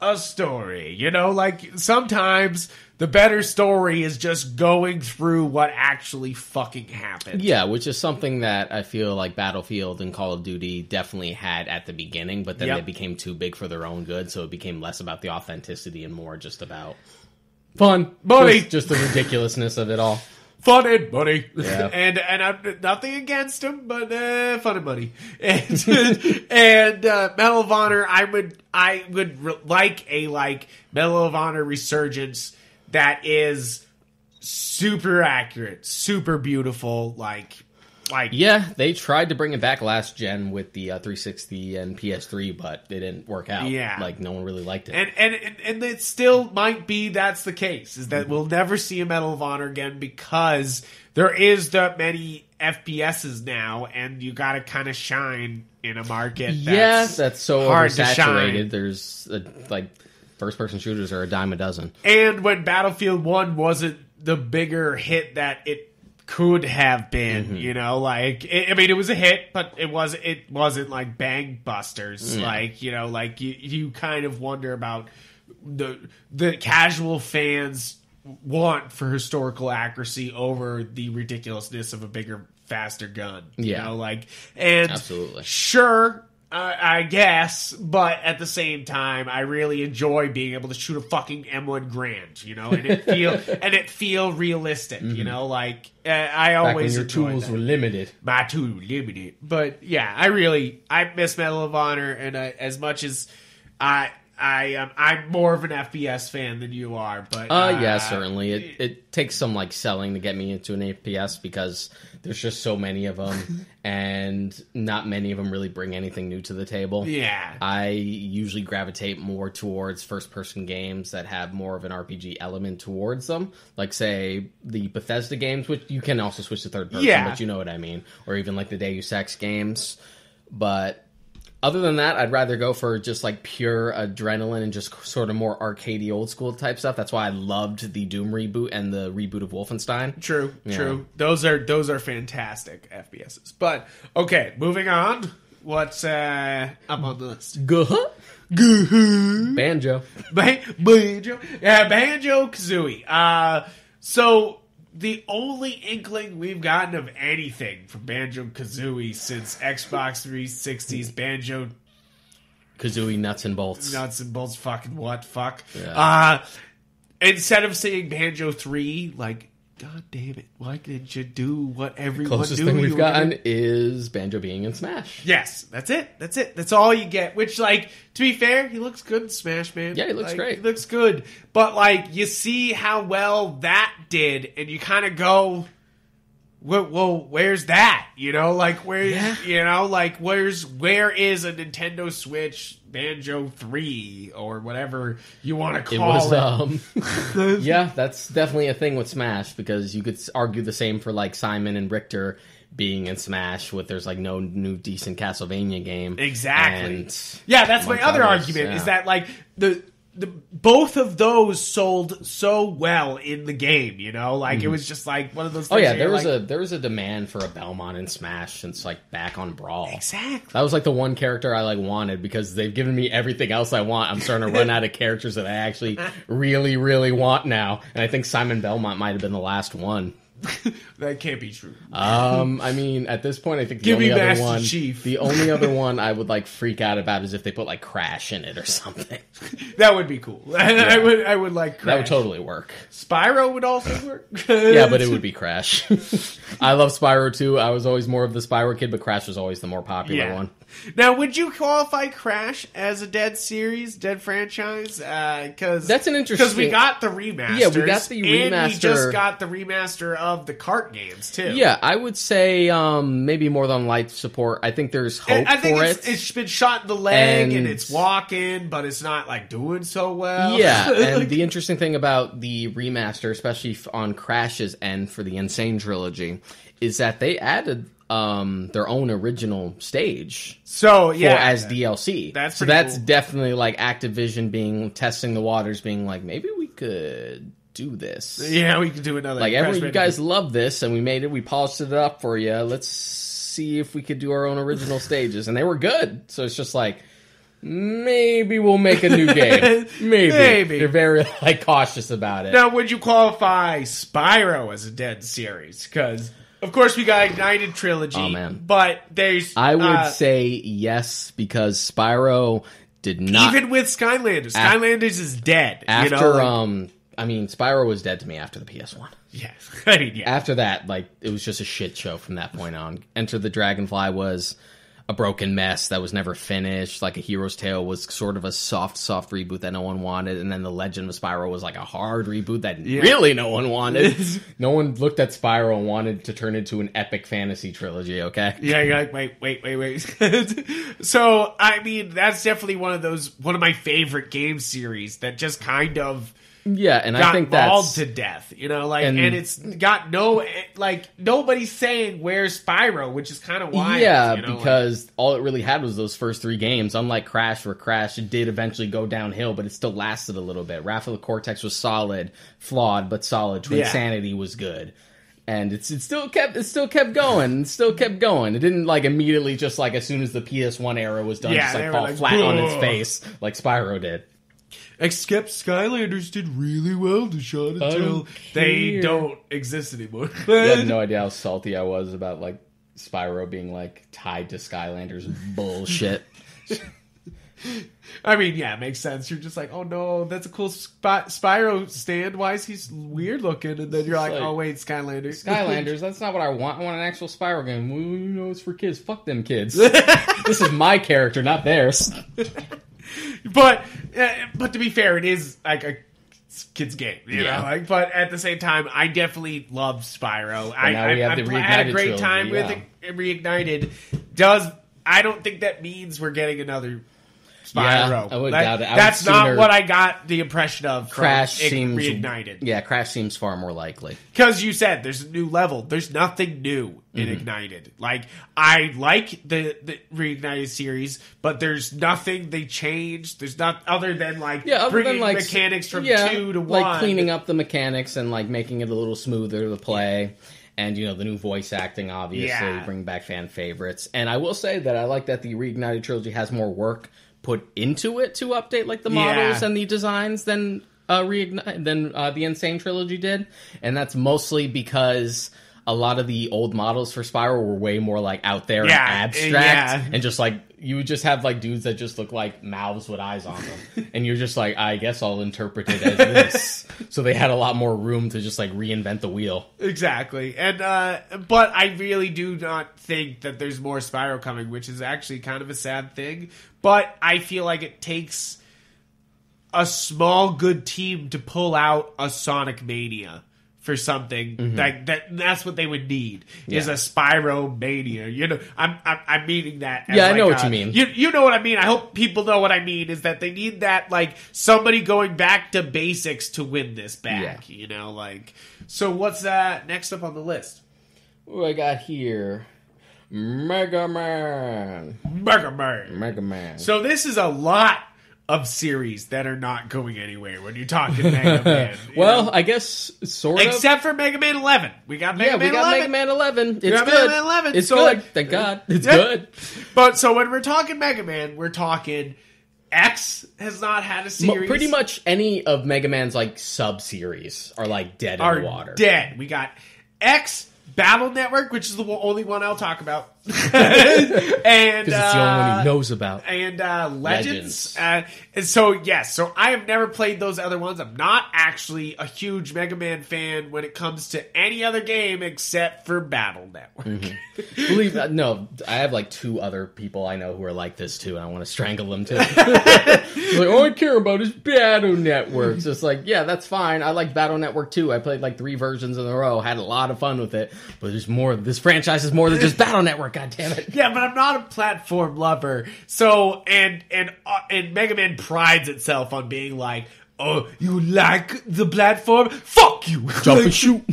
a story. You know, like sometimes the better story is just going through what actually fucking happened. Yeah, which is something that I feel like Battlefield and Call of Duty definitely had at the beginning, but then Yep. they became too big for their own good, so it became less about the authenticity and more just about fun, Money. just, just the ridiculousness of it all. fun and money. Yeah. [LAUGHS] and and I'm nothing against them, but uh, fun and money. [LAUGHS] And and uh, Medal of Honor, I would I would re- like a like Medal of Honor resurgence that is super accurate, super beautiful, like like Yeah, they tried to bring it back last gen with the uh, 360 and PS3, but it didn't work out. Yeah. like no one really liked it. And, and and and it still might be that's the case is that we'll never see a Medal of Honor again because there is that many FPSs now, and you got to kind of shine in a market. That's that's so hard to shine. There's uh like first person shooters are a dime a dozen. And when Battlefield One wasn't the bigger hit that it could have been, Mm-hmm. you know, like it, I mean, it was a hit, but it was it wasn't like bang busters. Like you know, like you you kind of wonder about the the casual fans want for historical accuracy over the ridiculousness of a bigger, faster gun. You Yeah. know, like and Absolutely. sure. I I guess, but at the same time, I really enjoy being able to shoot a fucking M1 Garand, you know, and it [LAUGHS] feel and it feel realistic, you know, like uh, I Mm-hmm. Always your tools that. were limited. my tool limited. But yeah, I really I miss Medal of Honor, and I, as much as I I am I'm more of an FPS fan than you are, but Uh, yeah, certainly. It it takes some like selling to get me into an FPS because there's just so many of them, [LAUGHS] and not many of them really bring anything new to the table. yeah. I usually gravitate more towards first person games that have more of an RPG element towards them. Like, say, the Bethesda games, which you can also switch to third person, Yeah. but you know what I mean. Or even like the Deus Ex games. But other than that, I'd rather go for just like pure adrenaline and just sort of more arcadey old school type stuff. That's why I loved the Doom reboot and the reboot of Wolfenstein. True, Yeah. true. Those are those are fantastic FPSs. But okay, moving on. What's uh, up on the list? Guh. Banjo. Ba- Banjo, yeah, Banjo Kazooie. Uh, so the only inkling we've gotten of anything from Banjo Kazooie since Xbox 360's Banjo Kazooie nuts and bolts. nuts and bolts, fucking what, fuck. Yeah. Uh, instead of saying Banjo 3, like, god damn it, why didn't you do what everyone Closest thing we've gotten is Banjo being in Smash. Yes, that's it. That's it. That's all you get. Which, like, to be fair, he looks good in Smash, man. Yeah, he looks Like, great. He looks good. But like, you see how well that did, and you kind of go, well, well, where's that? You know, like, where's, Yeah. you know, like, where's, where is a Nintendo Switch Banjo Three or whatever you want to It call was it? um [LAUGHS] [LAUGHS] Yeah, that's definitely a thing with Smash because you could argue the same for like Simon and Richter being in Smash with there's like no new decent Castlevania game. Exactly. Yeah, that's my amongst other others, argument yeah. is that like the the both of those sold so well in the game, you know? Like it mm-hmm. was just like one of those Oh yeah, there was like, a there was a demand for a Belmont in Smash since like back on Brawl. Exactly. That was like the one character I like wanted because they've given me everything else I want. I'm starting to run out of [LAUGHS] characters that I actually really, really want now. And I think Simon Belmont might have been the last one. [LAUGHS] That can't be true. Um, I mean, at this point, I think the Give me only other Master one, Chief. the only other one I would like freak out about is if they put like Crash in it or something. [LAUGHS] That would be cool. [LAUGHS] I would I would like Crash. That would totally work. Spyro would also [LAUGHS] work. Yeah, but it would be Crash. I love Spyro too. I was always more of the Spyro kid, but Crash was always the more popular one. Now, would you qualify Crash as a dead series, dead franchise? Because That's an interesting- because we got the remaster. Yeah, we got the and we remaster. just got the remaster of the cart games too. Yeah, I would say um, maybe more than life support. I think there's hope And I think for it's, it. it's been shot in the leg and, And- it's walking, but it's not like doing so well. Yeah, [LAUGHS] and the interesting thing about the remaster, especially on Crash's end for the N. Sane trilogy, is that they added um, their own original stage so for yeah, as DLC. That's so that's cool. definitely like Activision being testing the waters, being like maybe we could do this. yeah, we could do another. Like everyone, you guys love this, and we made it. We polished it up for you. Let's see if we could do our own original [LAUGHS] stages, and they were good. So it's just like maybe we'll make a new [LAUGHS] game. Maybe. Maybe. they're very [LAUGHS] like cautious about it. Now, would you qualify Spyro as a dead series? Because of course we got Ignited trilogy. Oh, man. but there's I would uh, say yes because Spyro did not even with Skylanders, Af- Skylanders is dead. after you know? like- um. I mean, Spyro was dead to me after the PS One. Yes. I [LAUGHS] mean yeah. after that, like it was just a shit show from that point on. Enter the Dragonfly was a broken mess that was never finished. Like a Hero's Tale was sort of a soft, soft reboot that no one wanted, and then the Legend of Spyro was like a hard reboot that really no one wanted. [LAUGHS] no one looked at Spyro and wanted to turn into an epic fantasy trilogy. Okay, Yeah, you're like, wait, wait, wait, wait. [LAUGHS] so, I mean, that's definitely one of those, one of my favorite game series that just kind of yeah, and I think that's to death, you know, like, And- and, it's got no, like, nobody's saying where's Spyro, which is kind of wild. yeah, you know, like- because all it really had was those first three games. Unlike Crash, where Crash did eventually go downhill, but it still lasted a little bit. Wrath Cortex was solid, flawed but solid. Twin Yeah. Sanity was good, and it's it still kept it still kept going, it still kept going. It didn't like immediately just like as soon as the PS1 era was done, Yeah, just like fall like, flat on its face like Spyro did. Except Skylanders did really well to shot I until don't they care. don't exist anymore. [LAUGHS] You had no [LAUGHS] idea how salty I was about like Spyro being like tied to Skylanders bullshit. [LAUGHS] I mean, yeah, it makes sense. You're just like, oh no, that's a cool Spy- Spyro stand. Why is he weird looking? And then you're like, like- oh wait, Skylanders. Skylanders, that's not what I want. I want an actual Spyro game. Well, you know, it's for kids. Fuck them kids. this is my character, not theirs. But uh, but to be fair, it is like a kids game, you Yeah. know. Like, but at the same time, I definitely love Spyro. I, now we I, I pl- had a great trilogy, time with yeah. it. Reignited does. I don't think that means we're getting another. Spyro. Yeah, I would doubt it. I that's not what I got the impression of. Crash seems reignited. Yeah, Crash seems far more likely. because you said there's a new level. There's nothing new in Mm-hmm. Ignited. Like I like the the Reignited series, but there's nothing they changed. There's not other than like Yeah, other bringing than like mechanics from yeah, two to one. like one, cleaning up the mechanics and like making it a little smoother to play. And you know the new voice acting, obviously, Yeah. bring back fan favorites. And I will say that I like that the Reignited trilogy has more work put into it to update like the models Yeah. and the designs than uh, Reignite than uh, the N. Sane trilogy did. And that's mostly because a lot of the old models for Spyro were way more like out there Yeah, and abstract, yeah. and just like you would just have like dudes that just look like mouths with eyes on them, [LAUGHS] and you're just like, I guess I'll interpret it as this. [LAUGHS] so they had a lot more room to just like reinvent the wheel. exactly. And uh, but I really do not think that there's more Spyro coming, which is actually kind of a sad thing. But I feel like it takes a small good team to pull out a Sonic Mania for something like that. That's what they would need is Mm-hmm. A Spyro Mania. You know, I'm I'm, I'm meaning that. as Yeah, I like know what you mean. You you know what I mean. I hope people know what I mean. Is that they need that like somebody going back to basics to win this back. You know, like so. What's that next up on the list? What I got here? Mega Man. Mega Man. Mega Man. So this is a lot of series that are not going anywhere when you're talking Mega Man. [LAUGHS] you well, know? I guess sort of. except for Mega Man 11, we got Mega yeah, Man we got 11. Mega Man 11. It's got good. Mega Man 11, It's so, good. like- Thank God. It's Yeah. good. But so when we're talking Mega Man, we're talking X has not had a series. Pretty much any of Mega Man's like sub series are like dead in are the water. dead. We got X Battle Network, which is the only one I'll talk about, [LAUGHS] and Because it's the only one uh, he knows about. and uh, Legends. Legends. Uh, and so yes, so I have never played those other ones. I'm not actually a huge Mega Man fan when it comes to any other game except for Battle Network. Mm-hmm. [LAUGHS] Believe that? No, I have like two other people I know who are like this too, and I want to strangle them too. [LAUGHS] Like, all I care about is Battle Networks. It's like, yeah, that's fine. I like Battle Network too. I played like three versions in a row, had a lot of fun with it. But there's more. This franchise is more than just Battle Network. God damn it. Yeah, but I'm not a platform lover. So and and uh, and Mega Man prides itself on being like, "Oh, you like the platform? Fuck you! Jump and [LAUGHS] shoot.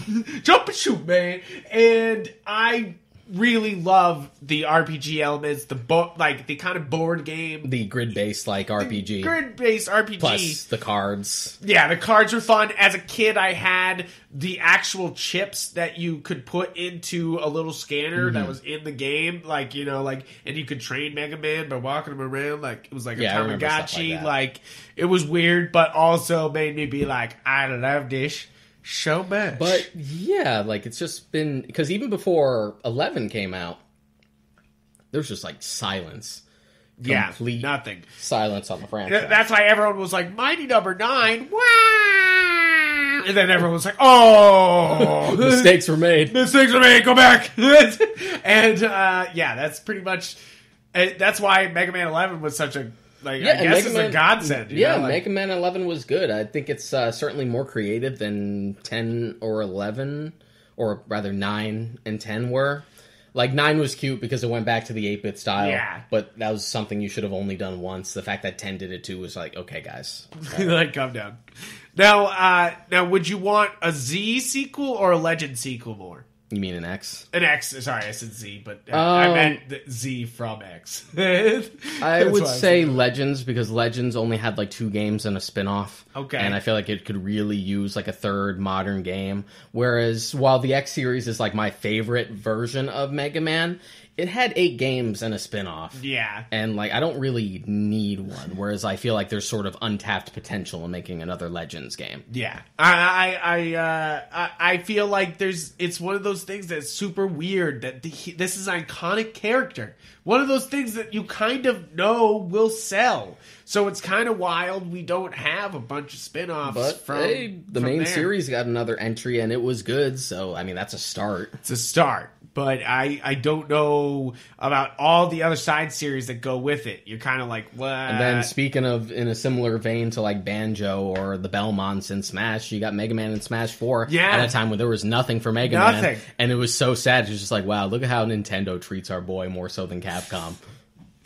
jump and shoot, man!" And I really love the RPG elements, the bo- like the kind of board game, The grid based like RPG grid-based RPG. plus the cards. Yeah, the cards were fun. As a kid, I had the actual chips that you could put into a little scanner Mm-hmm. that was in the game, like you know, like and you could train Mega Man by walking him around, like it was like a Yeah, I remember stuff like Tamagotchi. like it was weird, but also made me be like, I love this so much. But yeah, like it's just been because even before Eleven came out, there's just like silence, yeah, nothing. silence on the franchise. That's why everyone was like, Mighty Number Nine, wow, and then everyone was like, Oh, [LAUGHS] Mistakes were made. mistakes were made. Go back. [LAUGHS] and uh, yeah, that's pretty much Uh, that's why Mega Man 11 was such a like. Yeah, I guess Mega it's Man- a godsend. Yeah, know, like- Mega Man 11 was good. I think it's uh, certainly more creative than 10 or 11, or rather 9 and 10 were. Like 9 was cute because it went back to the 8-bit style. Yeah. But that was something you should have only done once. The fact that 10 did it too was like, okay, guys. [LAUGHS] like calm down. Now, uh, now, would you want a Z sequel or a Legend sequel more? You mean an X? An X. Sorry, I said Z, but uh, I Um, meant the Z from X. [LAUGHS] I would I say said- Legends because Legends only had like two games and a spin-off. Okay. And I feel like it could really use like a third modern game. Whereas while the X series is like my favorite version of Mega Man, it had eight games and a spin-off. yeah. And like I don't really need one. Whereas I feel like there's sort of untapped potential in making another Legends game. Yeah, I I I, uh, I feel like there's it's one of those things that's super weird that the, he- this is an iconic character. One of those things that you kind of know will sell. So it's kind of wild we don't have a bunch of spin-offs But from hey, the from main there. series got another entry and it was good. So I mean that's a start. It's a start, but I I don't know about all the other side series that go with it. You're kind of like what? And then speaking of in a similar vein to like Banjo or the Belmonts in Smash, you got Mega Man in Smash 4 Yeah. at a time when there was nothing for Mega Nothing. Man. And it was so sad. It was just like, wow, look at how Nintendo treats our boy more so than Capcom.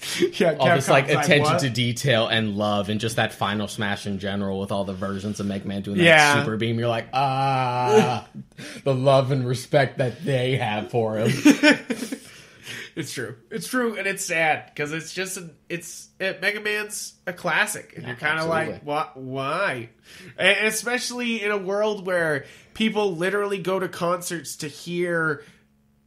[LAUGHS] yeah, All this like attention what? to detail and love and just that final Smash in general with all the versions of Mega Man doing that Yeah. super beam. You're like, ah, [LAUGHS] the love and respect that they have for him. [LAUGHS] It's true. It's true, and it's sad because it's just an, it's it, Mega Man's a classic, and you're kind of like, what? Why? And especially in a world where people literally go to concerts to hear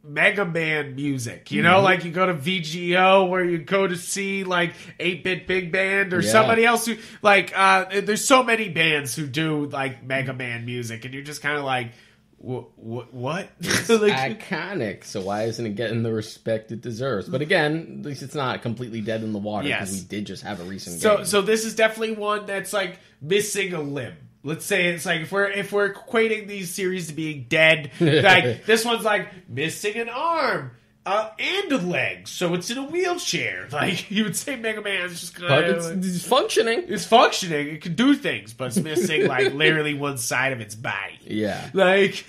Mega Man music. You Mm-hmm. know, like you go to VGO where you go to see like 8 Bit Big Band or Yeah. somebody else who like. uh There's so many bands who do like Mega Man music, and you're just kind of like, what? [LAUGHS] What? Like- Iconic. So why isn't it getting the respect it deserves? But again, at least it's not completely dead in the water because Yes. we did just have a recent So game. so this is definitely one that's like missing a limb. Let's say it's like if we're if we're equating these series to being dead, [LAUGHS] like this one's like missing an arm. Uh, and a leg, so it's in a wheelchair. [LAUGHS] Like you would say, Mega Man is just kind of it's, it's functioning. it's functioning. It can do things, but it's missing like [LAUGHS] literally one side of its body. Yeah. Like,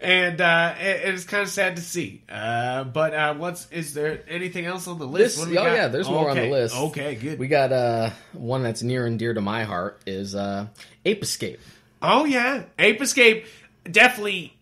and uh, it, it's kind of sad to see. Uh, but uh, what's is there anything else on the list? This, oh got? yeah, there's more on the list. Okay, good. We got uh one that's near and dear to my heart is uh Ape Escape. Oh yeah, Ape Escape. Definitely,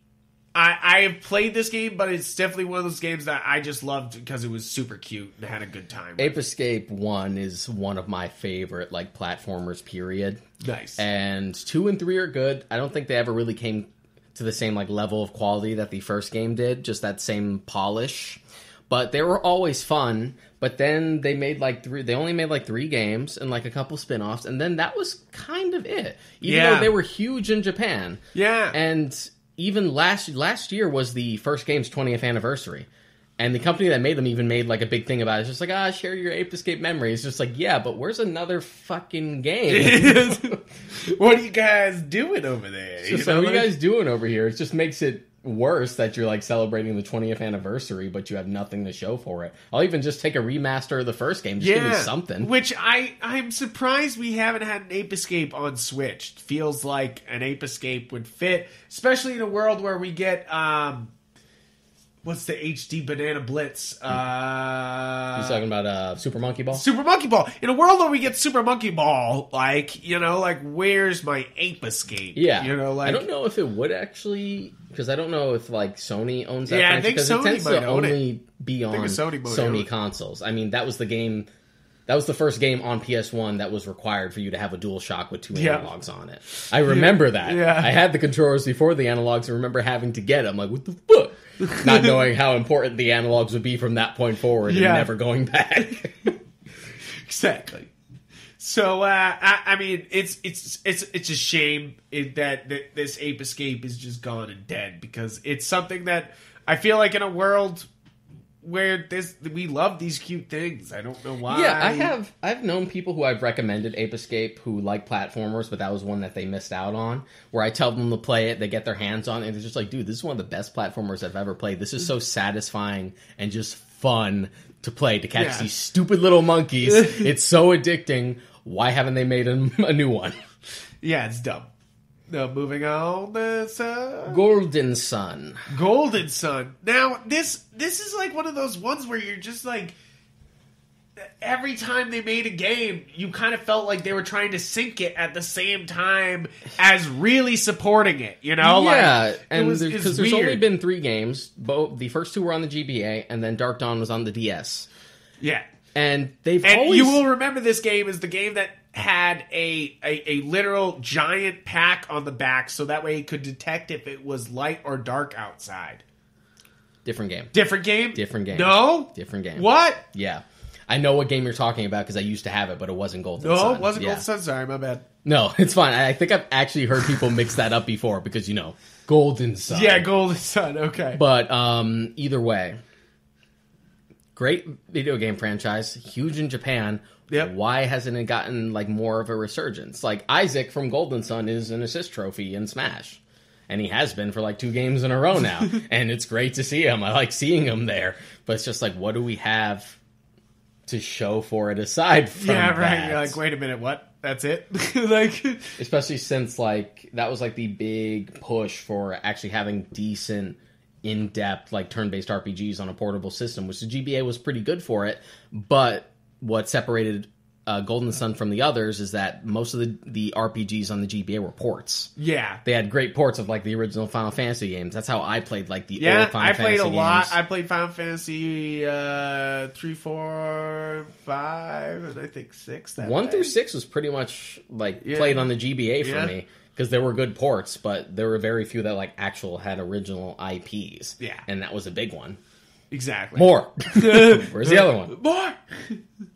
I I have played this game, but it's definitely one of those games that I just loved because it was super cute and had a good time. Ape Escape one is one of my favorite like platformers. Period. nice. And two and three are good. I don't think they ever really came to the same like level of quality that the first game did. Just that same polish. But they were always fun. But then they made like three. They only made like three games and like a couple spin-offs, and then that was kind of it. Even Yeah. though they were huge in Japan. yeah, And even last last year was the first game's 20th anniversary. And the company that made them even made like a big thing about it. It's just like, ah, share your Ape Escape memories. It's just like, yeah, but where's another fucking game? [LAUGHS] what are you guys doing over there? It's You know, like, what are you guys doing over here? It just makes it worse that you're like celebrating the 20th anniversary, but you have nothing to show for it. I'll even just take a remaster of the first game. Just give me something. Which I I'm surprised we haven't had an Ape Escape on Switch. It feels like an Ape Escape would fit, especially in a world where we get um what's the HD Banana Blitz? Uh He's talking about uh, Super Monkey Ball. Super Monkey Ball. In a world where we get Super Monkey Ball, like, you know, like where's my Ape Escape? Yeah, You know, like I don't know if it would actually because I don't know if like Sony owns that. Yeah, I franchise, think 'cause Sony it tends might to own it. only be on Sony Sony consoles. I mean, that was the game. That was the first game on PS1 that was required for you to have a Dual Shock with two Yeah. analogs on it. I remember that. Yeah. I had the controllers before the analogs and remember having to get them. Like, what the fuck? [LAUGHS] Not knowing how important the analogs would be from that point forward Yeah. and never going back. [LAUGHS] Exactly. So uh, I, I mean, it's it's it's it's a shame it, that, that this Ape Escape is just gone and dead because it's something that I feel like in a world where this we love these cute things. I don't know why. Yeah, I have. I've known people who I've recommended Ape Escape who like platformers, but that was one that they missed out on. Where I tell them to play it, they get their hands on it, and they're just like, "Dude, this is one of the best platformers I've ever played. This is so mm. satisfying and just fun to play to catch Yeah. these stupid little monkeys. [LAUGHS] it's so addicting. Why haven't they made a, a new one?" Yeah, it's dumb. No, moving on. This uh, Golden Sun. Golden Sun. Now this this is like one of those ones where you're just like every time they made a game, you kind of felt like they were trying to sink it at the same time as really supporting it. You know, yeah, like, and because it's there's only been three games. Both the first two were on the GBA, and then Dark Dawn was on the DS. yeah. And they've And always you will remember this game as the game that had a, a a literal giant pack on the back, so that way it could detect if it was light or dark outside. different game. Different game. Different game. No. Different game. What? Yeah. I know what game you're talking about because I used to have it, but it wasn't Golden No, Sun. it wasn't Yeah. Golden Sun. Sorry, my bad. No, [LAUGHS] it's fine. I I think I've actually heard people [LAUGHS] mix that up before because you know Golden Sun. Yeah, Golden Sun. Okay. But um, either way, great video game franchise, huge in Japan. Yep. Why hasn't it gotten like more of a resurgence? Like Isaac from Golden Sun is an assist trophy in Smash. And he has been for like two games in a row now. [LAUGHS] and it's great to see him. I like seeing him there. But it's just like, what do we have to show for it aside from yeah, right. that? You're like, wait a minute, what? That's it? [LAUGHS] like, especially since like that was like the big push for actually having decent in-depth like turn-based RPGs on a portable system which the GBA was pretty good for it but what separated uh, Golden Sun from the others is that most of the the RPGs on the GBA were ports yeah. they had great ports of like the original Final Fantasy games that's how I played like the Yeah, old Final I played a Fantasy lot. games. I played Final Fantasy uh, three, four, five, and I think six. That one through six was pretty much like Yeah. played on the GBA for Yeah. me because there were good ports, but there were very few that like actual had original IPs. Yeah. and that was a big one. exactly More. [LAUGHS] Where's the other one? More. [LAUGHS]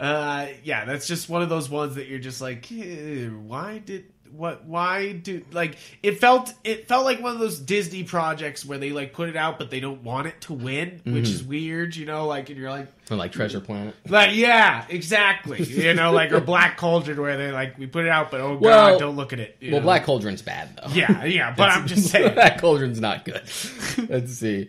uh, yeah, that's just one of those ones that you're just like, why did what? Why do like it felt? It felt like one of those Disney projects where they like put it out, but they don't want it to win, which Mm-hmm. is weird, you know. Like, and you're like, Or like Treasure Planet. like, yeah, exactly, you know, like or Black Cauldron where they like we put it out, but oh Well- god, don't look at it. Well, know? Black Cauldron's bad though. Yeah, yeah, but I'm just saying. [LAUGHS] Black Cauldron's not good. [LAUGHS] Let's see.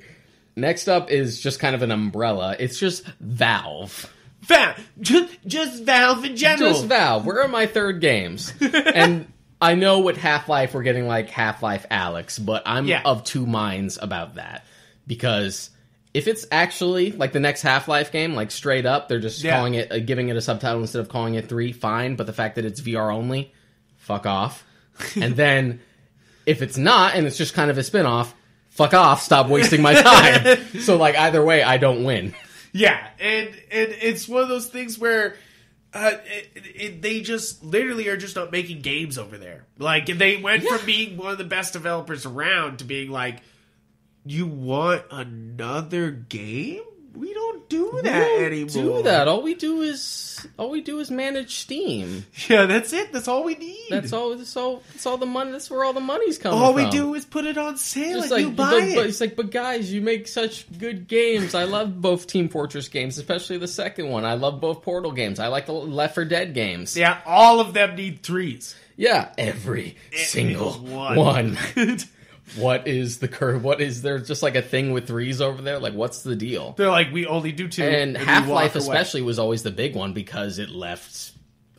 Next up is just kind of an umbrella. It's just Valve. Val, just, just Valve in general. Just Valve. Where are my third games? [LAUGHS] and I know with Half Life we're getting like Half Life Alyx, but I'm Yeah. of two minds about that because if it's actually like the next Half Life game, like straight up, they're just Yeah. calling it, uh, giving it a subtitle instead of calling it three, fine. But the fact that it's VR only, fuck off. [LAUGHS] and then if it's not, and it's just kind of a spin off, fuck off, stop wasting my time. [LAUGHS] so like either way, I don't win. Yeah, and and it's one of those things where uh, it, it, they just literally are just not making games over there. Like they went from being one of the best developers around to being like, you want another game? Do that anymore. do that. All we do is all we do is manage Steam. Yeah, that's it. That's all we need. That's all. That's all. That's all the money. That's where all the money's coming. From. All from. we do is put it on sale Just and like, you buy but, it. but it's like, but guys, you make such good games. I love both Team Fortress games, especially the second one. I love both Portal games. I like the Left 4 Dead games. yeah, all of them need threes. Yeah, every single one. one. [LAUGHS] [LAUGHS] what is the curve? What is there? Just like a thing with threes over there? Like, what's the deal? They're like, we only do two. And Half Life, especially, was always the big one because it left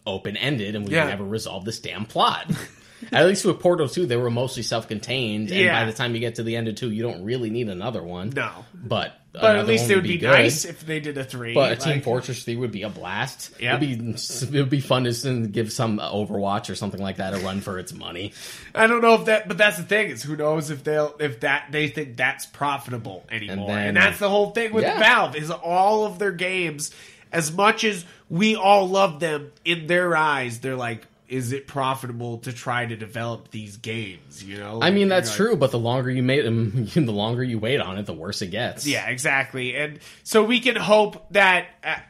open ended and we Yeah. never resolved this damn plot. [LAUGHS] At least with Portal 2, they were mostly self contained. And Yeah. by the time you get to the end of 2, you don't really need another one. No. But, But at least it would be, good. nice if they did a three. But a Team like- Fortress 3 would be a blast. Yep. It'd be, it would be fun to give some Overwatch or something like that a run for its money. I don't know if that, but that's the thing is who knows if they'll if that they think that's profitable anymore, and, then- that's the whole thing with Yeah. Valve is all of their games. As much as we all love them, in their eyes, they're like, is it profitable to try to develop these games? You know, I mean, that's like, true, but the longer you made them, [LAUGHS] the longer you wait on it, the worse it gets. Yeah, exactly. And so we can hope that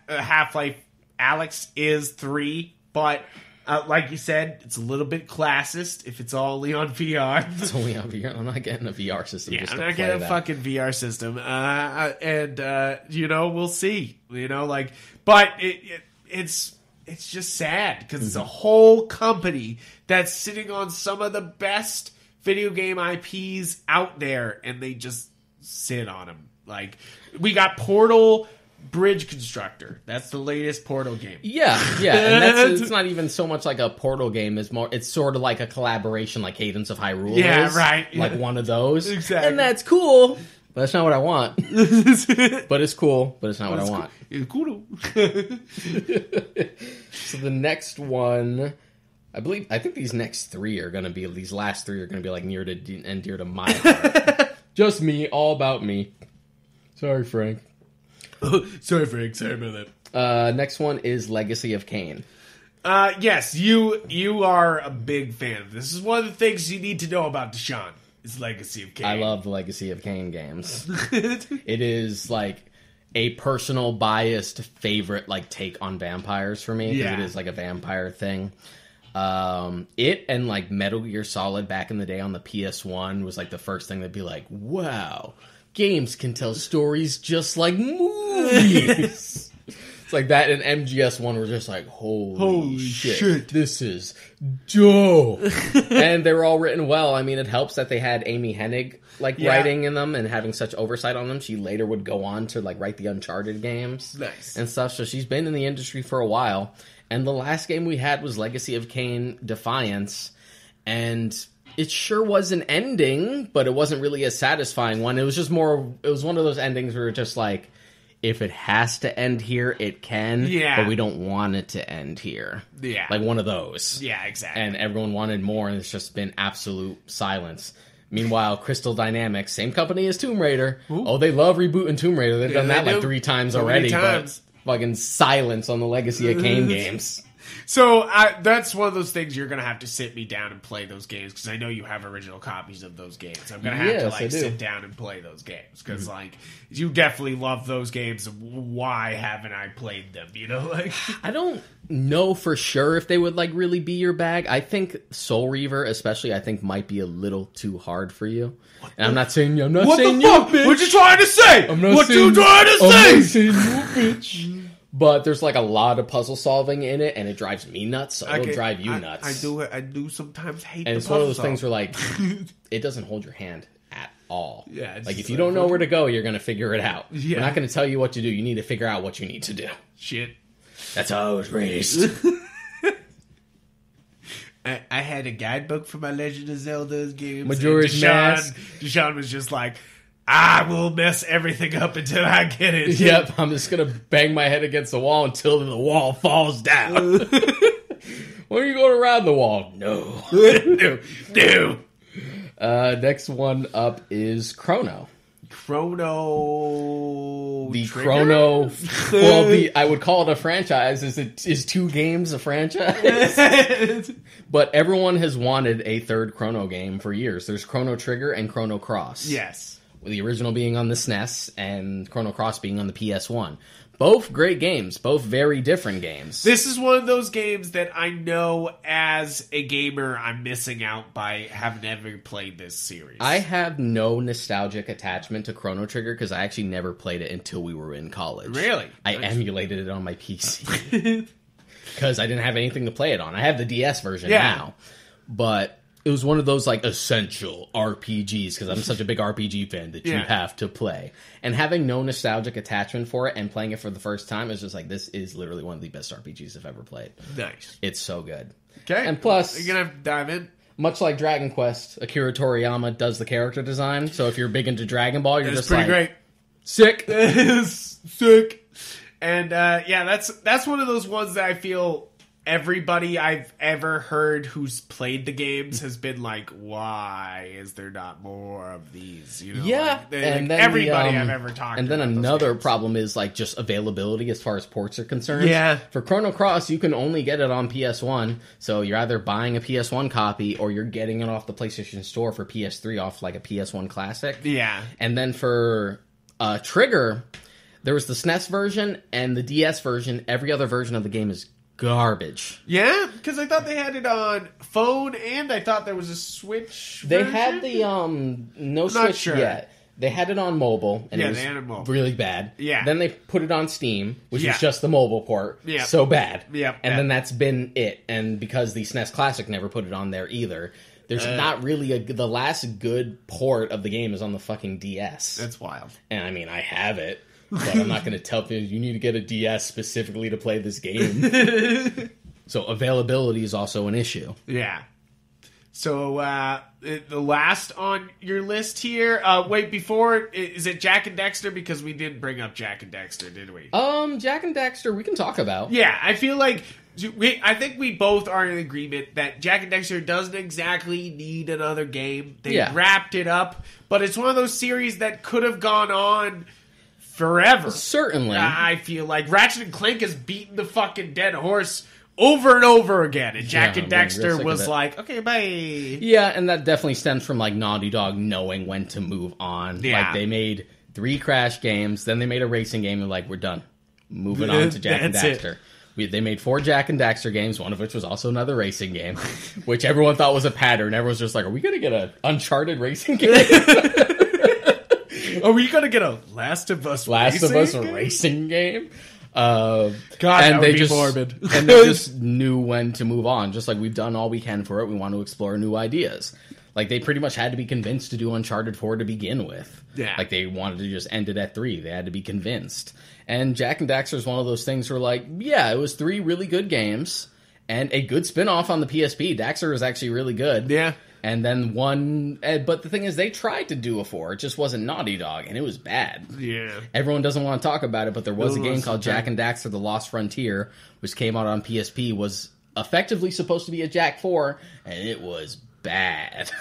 uh, Half Life Alyx is three, but Uh, like you said, it's a little bit classist if it's only on [LAUGHS] VR. It's only on VR. I'm not getting a VR system. Yeah, just I'm not getting a fucking VR system. Uh, uh, and uh, you know, we'll see. You know, like, but it, it it's it's just sad because it's a mm-hmm. whole company that's sitting on some of the best video game IPs out there, and they just sit on them. Like, we got Portal Bridge Constructor. That's the latest Portal game. Yeah, yeah, and that's [LAUGHS] it's not even so much like a Portal game. It's more, it's sort of like a collaboration, like Cadence of Hyrule. Yeah, is. right, Like yeah. one of those, Exactly. and that's cool. But that's not what I want. [LAUGHS] but it's cool. But it's not what I want. It's cool. [LAUGHS] So the next one, I believe, I think these next three are going to be these last three are going to be like near to and dear to my heart. [LAUGHS] Just me, all about me. Sorry, Frank. Sorry, Frank. Sorry about that. Uh, next one is Legacy of Kain. Uh, yes, you you are a big fan this. This is one of the things you need to know about Deshaun. Is Legacy of Kain. I love the Legacy of Kain games. [LAUGHS] it is like a personal biased favorite like take on vampires for me 'cause Yeah. it is like a vampire thing. Um, it and like Metal Gear Solid back in the day on the PS1 was like the first thing that'd be like, wow, games can tell stories just like [LAUGHS] movies. It's like that and MGS one were just like, holy, Holy shit, shit. this is dope. [LAUGHS] and they were all written well. I mean, it helps that they had Amy Hennig like Yeah. writing in them and having such oversight on them. She later would go on to like write the Uncharted games Nice. and stuff. So she's been in the industry for a while. And the last game we had was Legacy of Kain Defiance, and it sure was an ending, but it wasn't really a satisfying one. It was just more. It was one of those endings where just like, if it has to end here, it can. Yeah. But we don't want it to end here. Yeah. Like one of those yeah, exactly. and everyone wanted more, and it's just been absolute silence. Meanwhile, Crystal Dynamics, same company as Tomb Raider. Oh, they love rebooting Tomb Raider. They've Yeah, done they that like do. three times already. times. But fucking silence on the Legacy of Kain [LAUGHS] games. So I, that's one of those things you're gonna have to sit me down and play those games because I know you have original copies of those games. I'm gonna have to Yes, I like sit down and play those games because mm-hmm. like you definitely love those games. Why haven't I played them? You know, [LAUGHS] like I don't know for sure if they would like really be your bag. I think Soul Reaver, especially, I think might be a little too hard for you. And I'm not saying I'm not what saying the you, bitch. What you trying to say? I'm not what saying, you trying to I'm say? not saying you, bitch. [LAUGHS] But there's like a lot of puzzle solving in it, and it drives me nuts. So it'll Okay, drive you I- nuts. I do. I do sometimes hate. and the it's one of those puzzle things where like [LAUGHS] it doesn't hold your hand at all. Yeah, like if you like, don't know where to go, you're gonna figure it out. Yeah. We're not gonna tell you what to do. You need to figure out what you need to do. shit. That's how I was raised. [LAUGHS] I, I had a guidebook for my Legend of Zelda games. Majora's Mask. Deshaun was just like, I will mess everything up until I get it. [LAUGHS] yep, I'm just gonna bang my head against the wall until the wall falls down. [LAUGHS] when are you going around the wall? No. [LAUGHS] no, no. Uh, next one up is Chrono. Chrono. The Trigger? Chrono. well, the I would call it a franchise. Is it is two games a franchise? but everyone has wanted a third Chrono game for years. There's Chrono Trigger and Chrono Cross. yes. The original being on the SNES and Chrono Cross being on the PS1. Both great games, both very different games. This is one of those games that I know as a gamer I'm missing out by having never played this series. I have no nostalgic attachment to Chrono Trigger because I actually never played it until we were in college. Really? I Nice. emulated it on my PC because [LAUGHS] [LAUGHS] I didn't have anything to play it on. I have the DS version Yeah. now, but it was one of those like essential RPGs because I'm such a big RPG fan that you have to play. And having no nostalgic attachment for it and playing it for the first time is just like this is literally one of the best RPGs I've ever played. nice. It's so good. Okay. And plus- you're gonna have to dive in. Much like Dragon Quest, Akira Toriyama does the character design. So if you're big into Dragon Ball, you're just pretty like, great. sick. is [LAUGHS] sick. And uh, yeah, that's that's one of those ones that I feel everybody I've ever heard who's played the games has been like, why is there not more of these? You know, Yeah, like, they- and like, everybody the, um, I've ever talked. And then another problem is like just availability as far as ports are concerned. Yeah. For Chrono Cross, you can only get it on PS1, so you're either buying a PS1 copy or you're getting it off the PlayStation Store for PS3 off like a PS1 Classic. Yeah, And then for uh, Trigger, there was the SNES version and the DS version. Every other version of the game is garbage. Yeah, because I thought they had it on phone, and I thought there was a Switch. They version. had the um no not Switch sure. yet. They had it on mobile, and Yeah, it was they had it mobile. really bad. Yeah. Then they put it on Steam, which Yeah. was just the mobile port. Yeah. So bad. Yeah, And then that's been it. And because the SNES Classic never put it on there either, there's Uh. not really a the last good port of the game is on the fucking DS. That's wild. and I mean, I have it, but I'm not going to tell you you need to get a DS specifically to play this game. [LAUGHS] so availability is also an issue. Yeah. So uh the last on your list here. Uh Wait, before is it Jak and Daxter? Because we did bring up Jak and Daxter, did we? Um, Jak and Daxter, we can talk about. Yeah, I feel like we. I think we both are in agreement that Jak and Daxter doesn't exactly need another game. They Yeah. wrapped it up, but it's one of those series that could have gone on forever. Certainly. I feel like Ratchet and Clank has beaten the fucking dead horse over and over again, and Jack Yeah, and Dexter was like, "Okay, bye." Yeah, and that definitely stems from like Naughty Dog knowing when to move on. Yeah. Like they made three Crash games, then they made a racing game, and like we're done, moving on to [LAUGHS] Jak and Daxter. it. We, they made four Jack and Daxter games, one of which was also another racing game, [LAUGHS] which everyone thought was a pattern. Everyone's just like, "Are we gonna get an Uncharted racing game? [LAUGHS] Are [LAUGHS] we gonna get a Last of Us? Last of racing Us game? racing game?" Uh, God, and that they just morbid. [LAUGHS] and they just knew when to move on. Just like we've done all we can for it, we want to explore new ideas. Like they pretty much had to be convinced to do Uncharted Four to begin with. Yeah. like they wanted to just end it at three. They had to be convinced. And Jak and Daxter is one of those things where like, yeah, it was three really good games and a good spin off on the PSP. Daxter was actually really good. Yeah. And then one, eh, but the thing is, they tried to do a four. It just wasn't Naughty Dog, and it was bad. Yeah. Everyone doesn't want to talk about it, but there was a game called. Jak and Daxter: The Lost Frontier, which came out on PSP. Was effectively supposed to be a Jak Four, and it was bad. [LAUGHS]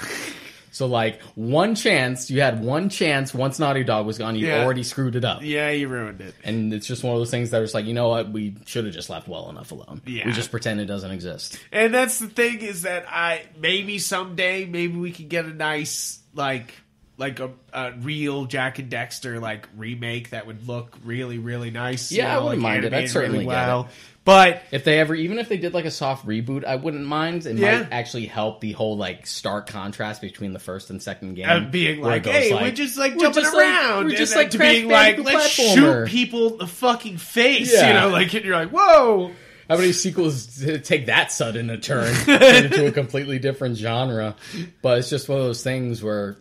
so, like one chance, you had one chance. Once Naughty Dog was gone, you Yeah. already screwed it up. Yeah, you ruined it. And it's just one of those things that was like, you know what, we should have just left well enough alone. Yeah. We just pretend it doesn't exist. And that's the thing is that I maybe someday maybe we could get a nice like like a, a real Jak and Daxter like remake that would look really really nice. Yeah, I wouldn't mind it. I'd certainly get it. But If they ever, even if they did like a soft reboot, I wouldn't mind. It Yeah. might actually help the whole like stark contrast between the first and second game. uh, being like, hey, like, we're just like we're jumping just like- around, we're just like to being like, let's shoot people in the fucking face, Yeah. you know, like and you're like, whoa. How many sequels take that sudden a turn [LAUGHS] into a completely different genre? But it's just one of those things where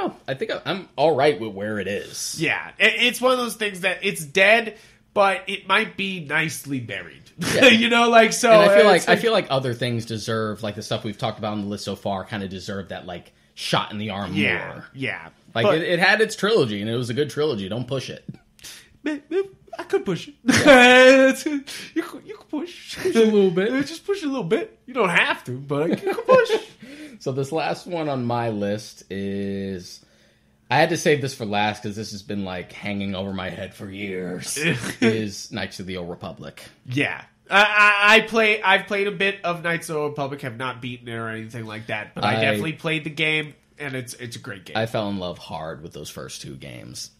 don't know. I think I- I'm all right with where it is. Yeah, it's one of those things that it's dead, but it might be nicely buried. Yeah. [LAUGHS] you know, like so. And I feel uh, like I feel like other things deserve like the stuff we've talked about on the list so far kind of deserve that like shot in the arm yeah, more. yeah. Like But- it, it had its trilogy and it was a good trilogy. Don't push it. I could push it. [LAUGHS] you could, you could push a little bit. [LAUGHS] Just push a little bit. You don't have to, but you could push. [LAUGHS] So this last one on my list is I had to save this for last because this has been like hanging over my head for years. is Knights of the Old Republic. yeah. I, I, I play. I've played a bit of Knights of the Old Republic. Have not beaten it or anything like that, but I, I- definitely played the game, and it's it's a great game. I fell in love hard with those first two games.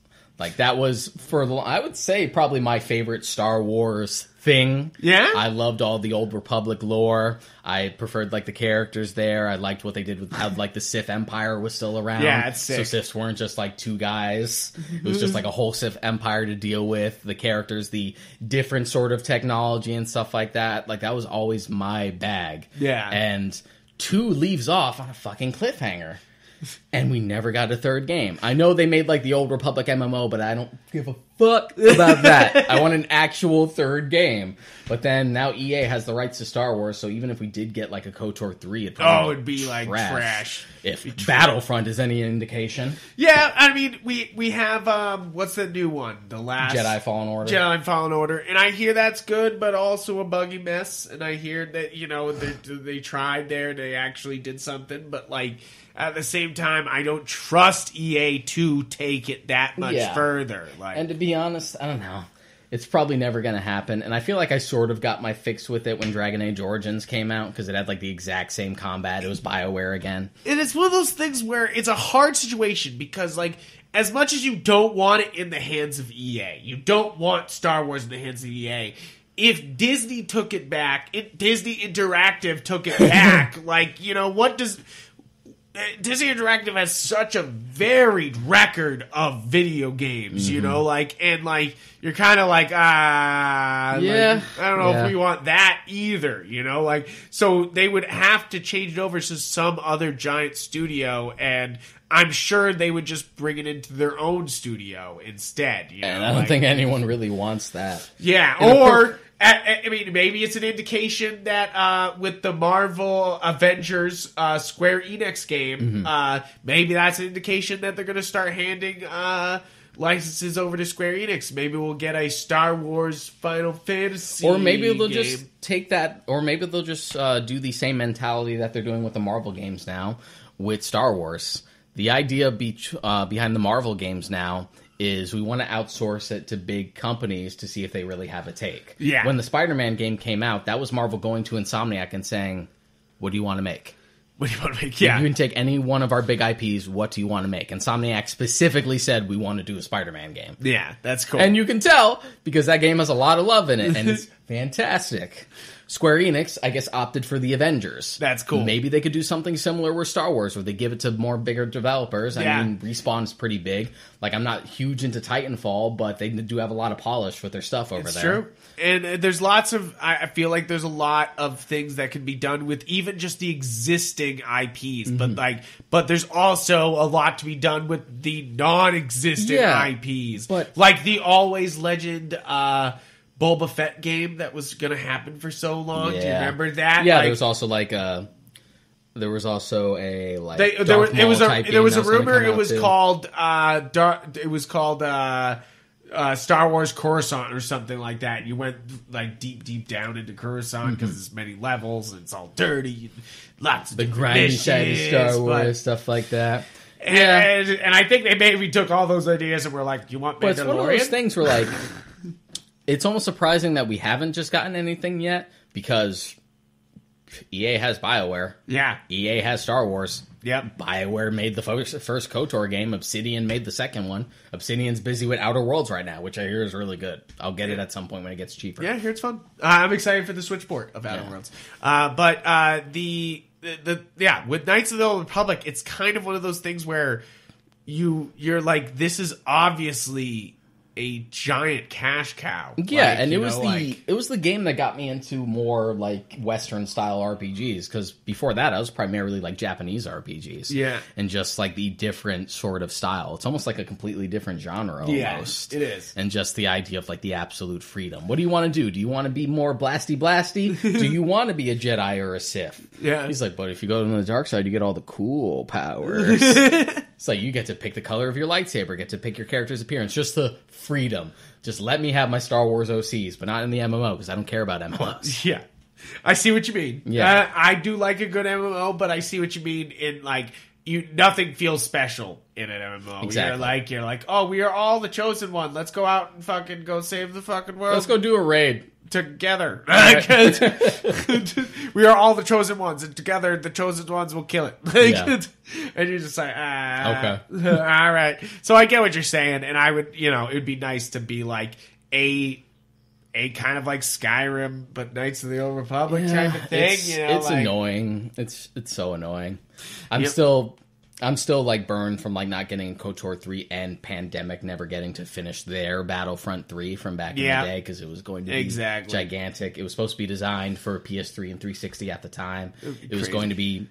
Like that was for the I would say probably my favorite Star Wars thing. Yeah? I loved all the old Republic lore. I preferred like the characters there. I liked what they did with how like the Sith Empire was still around. Yeah, it's So. Siths weren't just like two guys. It was just mm-hmm. like a whole Sith Empire to deal with. The characters, the different sort of technology and stuff like that. Like that was always my bag. Yeah. And two leaves off on a fucking cliffhanger. And we never got a third game. I know they made like the old Republic MMO, but I don't give a fuck about that. I want an actual third game. But then now EA has the rights to Star Wars, so even if we did get like a KOTOR 3, it'd Oh, it'd be like trash. If Battlefront is any indication, yeah, I mean, we we have um, what's the new one? The last Jedi Fallen Order. Jedi Fallen Order, and I hear that's good, but also a buggy mess. And I hear that you know they, they tried there, they actually did something, but like at the same time, I don't trust EA to take it that much Yeah. further. Like, And to be honest, I don't know. It's probably never going to happen. And I feel like I sort of got my fix with it when Dragon Age Origins came out because it had like the exact same combat. It was BioWare again. and it's one of those things where it's a hard situation because like as much as you don't want it in the hands of EA, you don't want Star Wars in the hands of EA. if Disney took it back, it, Disney Interactive took it [LAUGHS] back, like you know what does Disney Interactive has such a varied record of video games, you know, like and like you're kind of like ah, like, Yeah. I don't know Yeah. if we want that either, you know, like so they would have to change it over to some other giant studio, and I'm sure they would just bring it into their own studio instead. You know, And I don't like- think anyone really wants that. yeah, In or I, I mean, maybe it's an indication that uh, with the Marvel Avengers uh, Square Enix game, Mm-hmm. uh, maybe that's an indication that they're going to start handing uh, licenses over to Square Enix. Maybe we'll get a Star Wars Final Fantasy, Or maybe they'll game. just take that, or maybe they'll just uh, do the same mentality that they're doing with the Marvel games now with Star Wars. The idea be- uh, behind the Marvel games now is we want to outsource it to big companies to see if they really have a take. Yeah. When the Spider-Man game came out, that was Marvel going to Insomniac and saying, "What do you want to make?" What do you want to make? Yeah, You can take any one of our big IPs. What do you want to make? Insomniac specifically said we want to do a Spider-Man game. yeah, that's cool. And you can tell because that game has a lot of love in it and it's [LAUGHS] fantastic. Square Enix, I guess, opted for the Avengers. That's cool. Maybe they could do something similar with Star Wars, where they give it to more bigger developers. I Yeah. mean, Respawn's pretty big. Like, I'm not huge into Titanfall, but they do have a lot of polish with their stuff over It's there. true. And uh, there's lots of, I I feel like there's a lot of things that can be done with even just the existing IPs, Mm-hmm. but like, but there's also a lot to be done with the non-existent Yeah, IPs, but- like the Always Legend, uh, Boba Fett game that was going to happen for so long. Do you remember that? Yeah, Like, there was also like a. There was also a like. they, there was, it was a there was a gonna rumor it was called uh Dar- it was called uh uh, Star Wars Coruscant or something like that. You went like deep, deep down into Coruscant because there's many levels and it's all dirty, and lots of the grindy side Star but- Wars stuff like that. and, and I think they maybe took all those ideas and were like, "You want But it's one of those things where like [LAUGHS] it's almost surprising that we haven't just gotten anything yet because EA has BioWare, Yeah. EA has Star Wars. Yep. BioWare made the first, KOTOR game. Obsidian made the second one. Obsidian's busy with Outer Worlds right now, which I hear is really good. I'll get it at some point when it gets cheaper. Yeah, here it's fun. Uh, I'm excited for the Switch port of Outer Yeah. Worlds. Uh, but uh, the, the the yeah, with Knights of the Old Republic, it's kind of one of those things where you you're like, this is obviously a giant cash cow. Yeah, Like, and it was know, the like- it was the game that got me into more like Western style RPGs because before that I was primarily like Japanese RPGs. Yeah. and just like the different sort of style. It's almost like a completely different genre Yeah, it is. and just the idea of like the absolute freedom. What do you want to do? Do you want to be more blasty blasty? do you [LAUGHS] want to be a Jedi or a Sith? Yeah. he's like, but if you go to the dark side, you get all the cool powers. [LAUGHS] It's like you get to pick the color of your lightsaber, get to pick your character's appearance, just the freedom. Just let me have my Star Wars OCs, but not in the MMO because I don't care about MMOs. [LAUGHS] Yeah. I see what you mean. Yeah. Uh, I do like a good MMO, but I see what you mean in like you nothing feels special in an MMO. Exactly. You're like you're like, "Oh, we are all the chosen one. Let's go out and fucking go save the fucking world Let's go do a raid. Together." [LAUGHS] [LAUGHS] we are all the chosen ones and together the chosen ones will kill it. [LAUGHS] Yeah. and you're just like, "Ah, Okay. all right." So I get what you're saying and I would, you know, it would be nice to be like a a kind of like Skyrim, but Knights of the Old Republic type of thing. It's, you know, it's like- annoying. It's it's so annoying. I'm Yep. still I'm still like burned from like not getting KOTOR 3 and Pandemic never getting to finish their Battlefront 3 from back in the day because it was going to be Exactly. gigantic. It was supposed to be designed for PS3 and 360 at the time. be It was going to be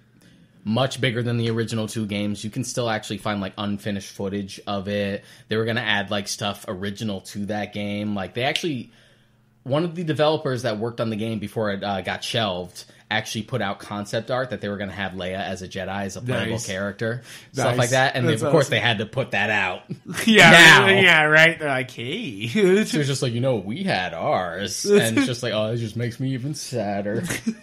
much bigger than the original two games. You can still actually find like unfinished footage of it. They were going to add like stuff original to that game. Like they actually one of the developers that worked on the game before it uh, got shelved actually put out concept art that they were going to have Leia as a Jedi as a playable Nice. character, stuff like that. And That's of course, awesome. they had to put that out. [LAUGHS] yeah, Now. yeah, right. They're like, hey, [LAUGHS] So it's just like you know, we had ours, and it's just like, oh, it just makes me even sadder. [LAUGHS]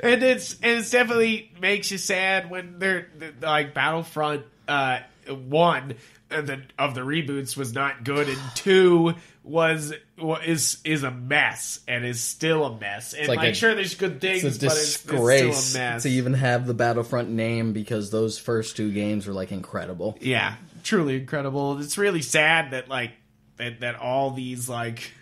and it's and it's definitely makes you sad when they're, they're like Battlefront uh, one and the of the reboots was not good, and [SIGHS] two was wa- is is a mess and is still a mess. And like like, a- sure, there's good things, It's a but it's, disgrace it's still a mess. to even have the Battlefront name because those first two games were like incredible. yeah, truly incredible. It's really sad that like that that all these like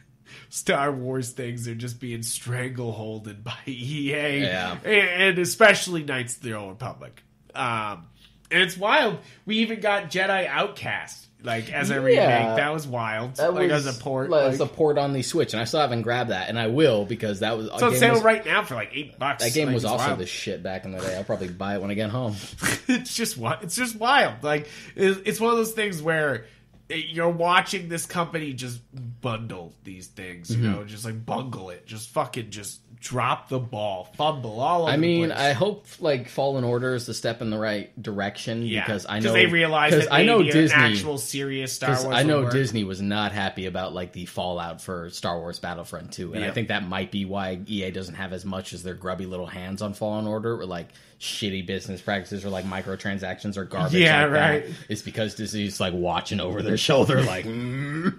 Star Wars things are just being strangleholded by [LAUGHS] EA, Yeah. and, and especially Knights of the Old Republic. Um, and it's wild. We even got Jedi Outcast like as a remake. That was wild. That like was as a port. like, Like, as a port on the Switch, and I still haven't grabbed that, and I will because that was it's on game sale was- right now for like eight bucks. That game Like, was also wild. the shit back in the day. I'll probably buy it when I get home. [LAUGHS] it's just it's just wild. Like it's one of those things where you're watching this company just bundle these things, Mm-hmm. you know, just like bungle it, just fucking just drop the ball, fumble all over. I the mean, place. I hope like Fallen Order is the step in the right direction yeah, because I know they realize that I know Disney. actual serious Star Wars. Because I know. Disney was not happy about like the fallout for Star Wars Battlefront 2, and Yeah. I think that might be why EA doesn't have as much as their grubby little hands on Fallen Order, or like shitty business practices, or like microtransactions or garbage. Yeah, like that. right. It's because Disney's like watching over their shoulder, like [LAUGHS] mm.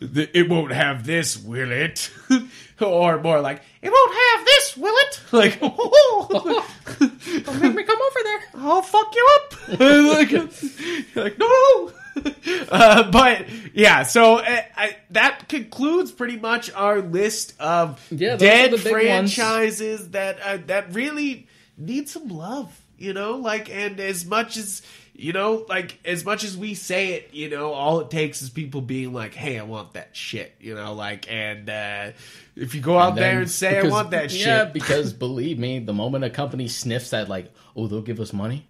It won't have this, will it? [LAUGHS] or more like, it won't have this, will it? [LAUGHS] Like, [LAUGHS] "Don't make me come over there." I'll fuck you up. like, like, no. Uh, but yeah, so uh, I, that concludes pretty much our list of Yeah, dead big ones. franchises that uh, that really need some love. You know, like, and as much as you know, like, as much as we say it, you know, all it takes is people being like, "Hey, I want that shit," you know, like, and uh, if you go out And there and say, "I want that Yeah, shit," [LAUGHS] because believe me, the moment a company sniffs that, like, oh, they'll give us money,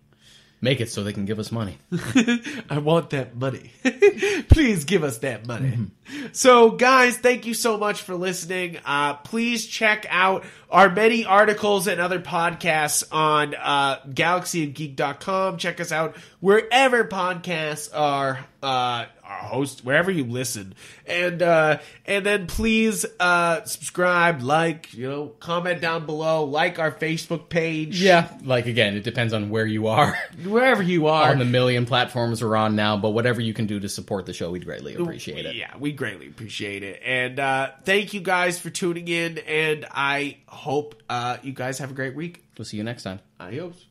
make it so they can give us money. [LAUGHS] I want that money. [LAUGHS] please give us that money. Mm-hmm. So, guys, thank you so much for listening. Uh, please check out our many articles and other podcasts on uh, galaxyofgeek.com. Check us out wherever podcasts are. Uh, are host wherever you listen, and uh, and then please uh, subscribe, like, you know, comment down below, like our Facebook page, Yeah, like again, it depends on where you are [LAUGHS] wherever you are. on the million platforms we're on now. But whatever you can do to support the show, we'd greatly appreciate it. Yeah, we greatly appreciate it. And uh, thank you guys for tuning in. And I hope uh, you guys have a great week. We'll see you next time. Adios.